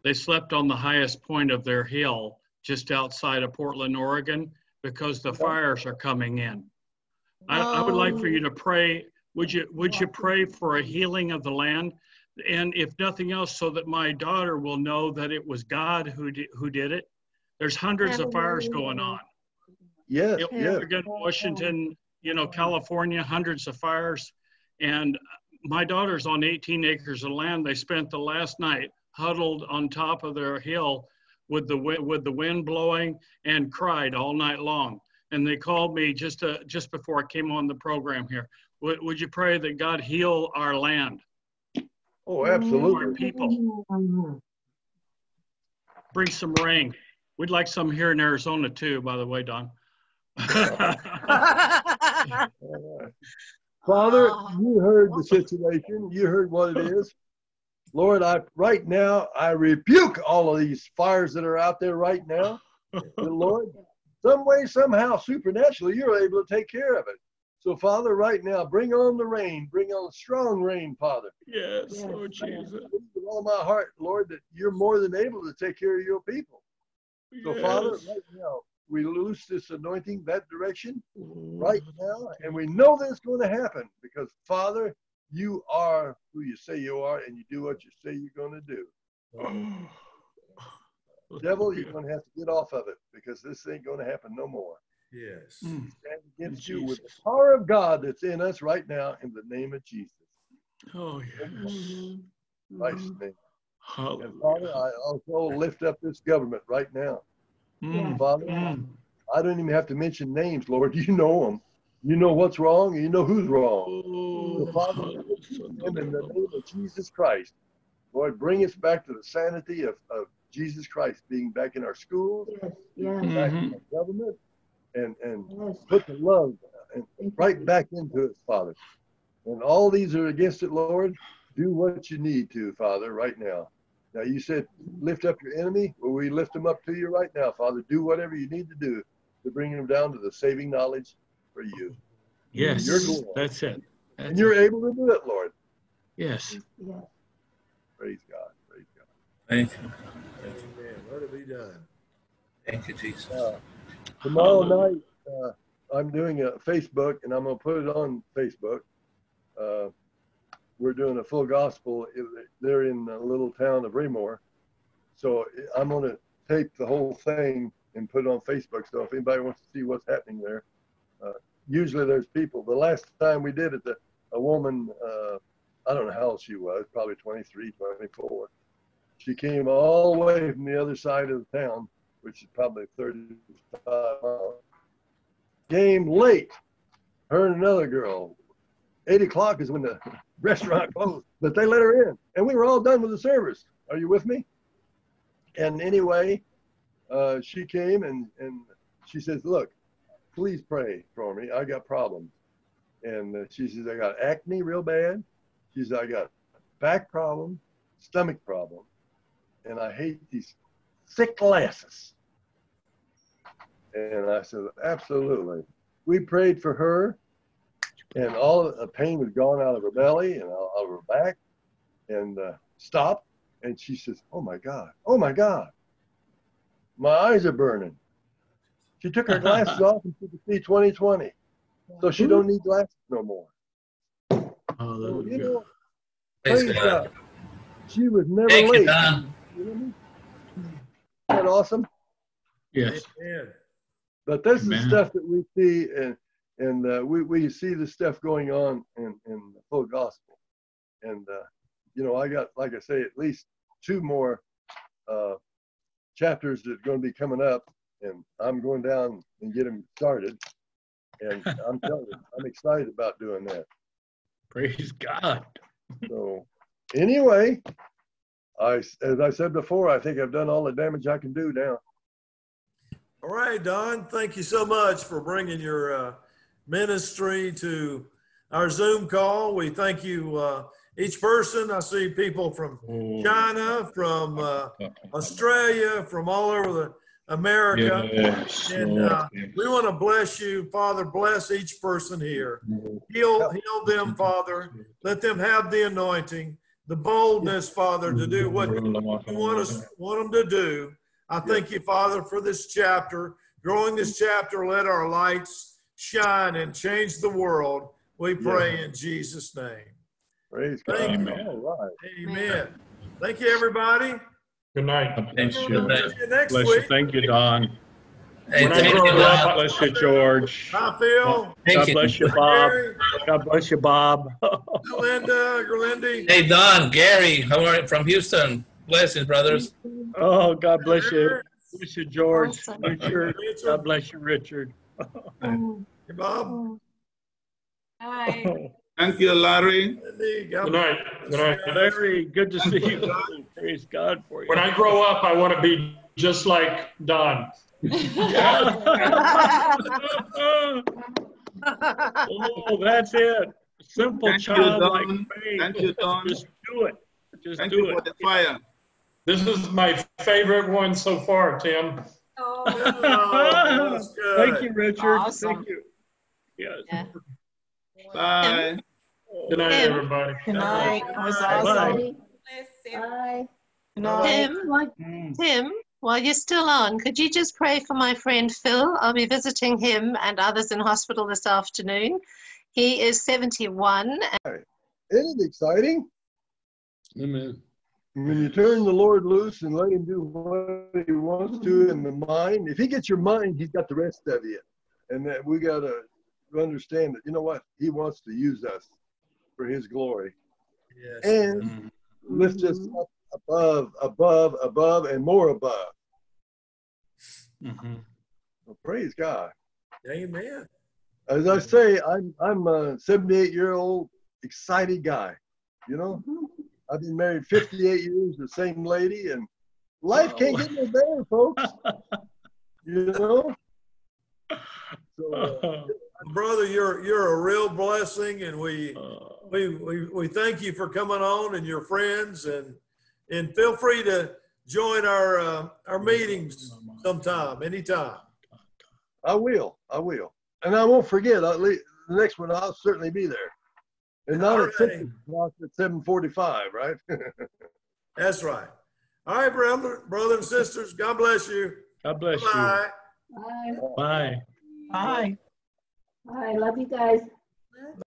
they slept on the highest point of their hill just outside of Portland, Oregon, because the fires are coming in. I, I would like for you to pray. Would you, would you pray for a healing of the land? And if nothing else, so that my daughter will know that it was God who did, who did it. There's hundreds of fires going on. Yes, In yes. Oregon, Washington, you know, California, hundreds of fires. And my daughter's on 18 acres of land. They spent the last night huddled on top of their hill with the wi- with the wind blowing and cried all night long. And they called me just uh, just before I came on the program here. Would, would you pray that God heal our land, Oh, absolutely. people, bring some rain? We'd like some here in Arizona too, by the way, Don. Father, uh, you heard the situation. You heard what it is. Lord, I right now I rebuke all of these fires that are out there right now. And Lord, some way, somehow, supernaturally, you're able to take care of it. So, Father, right now, bring on the rain. Bring on strong rain, Father. yes, oh Jesus. With all my heart, Lord, that you're more than able to take care of your people. So, Father, right now, we loose this anointing that direction right now, and we know that it's going to happen because, Father, you are who you say you are, and you do what you say you're going to do. Devil, you're going to have to get off of it because this ain't going to happen no more. Yes. Mm. Stand against you with the power of God that's in us right now in the name of Jesus. Oh, yes. Christ's name. And Father, I also lift up this government right now. Mm, Father, mm. I don't even have to mention names, Lord. You know them. You know what's wrong, and you know who's wrong. Oh, So, Father, in the name of Jesus Christ, Lord, bring us back to the sanity of, of Jesus Christ being back in our schools, being back in our government, and, and put the love and right back into it, Father. And all these are against it, Lord. Do what you need to, Father, right now. Now, you said lift up your enemy. Well, we lift them up to you right now, Father. Do whatever you need to do to bring them down to the saving knowledge for you. Yes, Your glory. that's it. And you're able to do it, Lord. Yes. Yeah. Praise God. Praise God. Thank you. Amen. Let it be done. Thank you, Jesus. Uh, tomorrow night, uh, I'm doing a Facebook, and I'm going to put it on Facebook. Uh, we're doing a full gospel. They're in the little town of Raymore. So I'm going to tape the whole thing and put it on Facebook. So if anybody wants to see what's happening there, uh, usually there's people. The last time we did it, the, a woman, uh, I don't know how old she was, probably 23, 24. She came all the way from the other side of the town, which is probably 35 miles. Came late. Her and another girl. Eight o'clock is when the restaurant closed, but they let her in, and we were all done with the service. Are you with me? And anyway, uh, she came and and she says, "Look, please pray for me. I got problems." And uh, she says, "I got acne real bad." She says, "I got back problem, stomach problem, and I hate these thick glasses." And I said, "Absolutely." We prayed for her, and all the pain was gone out of her belly and out of her back, and uh, stopped. And she says, "Oh my God! Oh my God! My eyes are burning." She took her glasses off and she could see 2020, so she don't need glasses no more. So, you Hallelujah. know, Praise praise God. God. She was never Thank you, late. Don. You know me? Isn't that awesome? Yes. Amen. But this Amen. is stuff that we see, and and uh, we we see the stuff going on in in the full gospel, and uh, you know I got like I say at least two more uh, chapters that are going to be coming up, and I'm going down and get them started, and I'm telling you I'm excited about doing that. Praise God. So anyway, I as I said before, I think I've done all the damage I can do now. All right, Don, thank you so much for bringing your uh, ministry to our Zoom call. We thank you, uh, each person. I see people from China, from uh, Australia, from all over the America. Yes. And uh, we want to bless you, Father. Bless each person here. Heal, heal them, Father. Let them have the anointing, the boldness, Father, to do what you want us want them to do. I thank you, Father, for this chapter. Growing this chapter, let our lights shine and change the world. We pray in Jesus' name. Praise God. Thank you. All right. Amen. Thank you, everybody. Good night. Thank you. see you next Bless you. Thank you, Don. Hey, When I grow up, Don. bless you, George. Hi, Phil. Thank God you. bless you, Bob. Gary, God bless you, Bob. Linda, Gerlindy. Hey, Don, Gary, how are you from Houston? Blessings, brothers. Oh, God bless you. Bless you, George. Awesome. Richard. Richard. God bless you, Richard. Hey, Bob. Bye. Thank you, Larry. Good night. Good night. Larry, good to see you. Praise God for you. When I grow up, I want to be just like Don. Oh, that's it. Simple Thank you, childlike Don. faith. Thank you, Don. Just do it. Just Thank do you for it. the fire. This is my favorite one so far, Tim. Oh, that's good. Thank you, Richard. Awesome. Thank you. Yes. Yeah. Bye. Good night, Tim. everybody. Good night. That was Bye. awesome. Bye. Tim, Mm. Tim, while you're still on, could you just pray for my friend Phil? I'll be visiting him and others in hospital this afternoon. He is 71 Isn't it exciting? Amen. When you turn the Lord loose and let him do what he wants to in the mind, if he gets your mind, he's got the rest of you. And that we got to understand that, you know what? He wants to use us for his glory Yes. and lift us up above, above, above, and more above. Mhm. Well, praise God. Amen. As I say, I'm I'm a 78 year old excited guy. You know, I've been married 58 years, the same lady, and life can't get no better, folks. You know. So uh, Brother, you're you're a real blessing and we Uh, we, we, we thank you for coming on and your friends and and feel free to join our uh, our meetings sometime, anytime. I will, I will, and I won't forget. I'll le the next one, I'll certainly be there, and not at six Alright. o'clock, at 7:45, right? That's right. All right, brother, brother and sisters, God bless you. God bless you. Bye. Bye. Bye. Bye. Bye. Love you guys.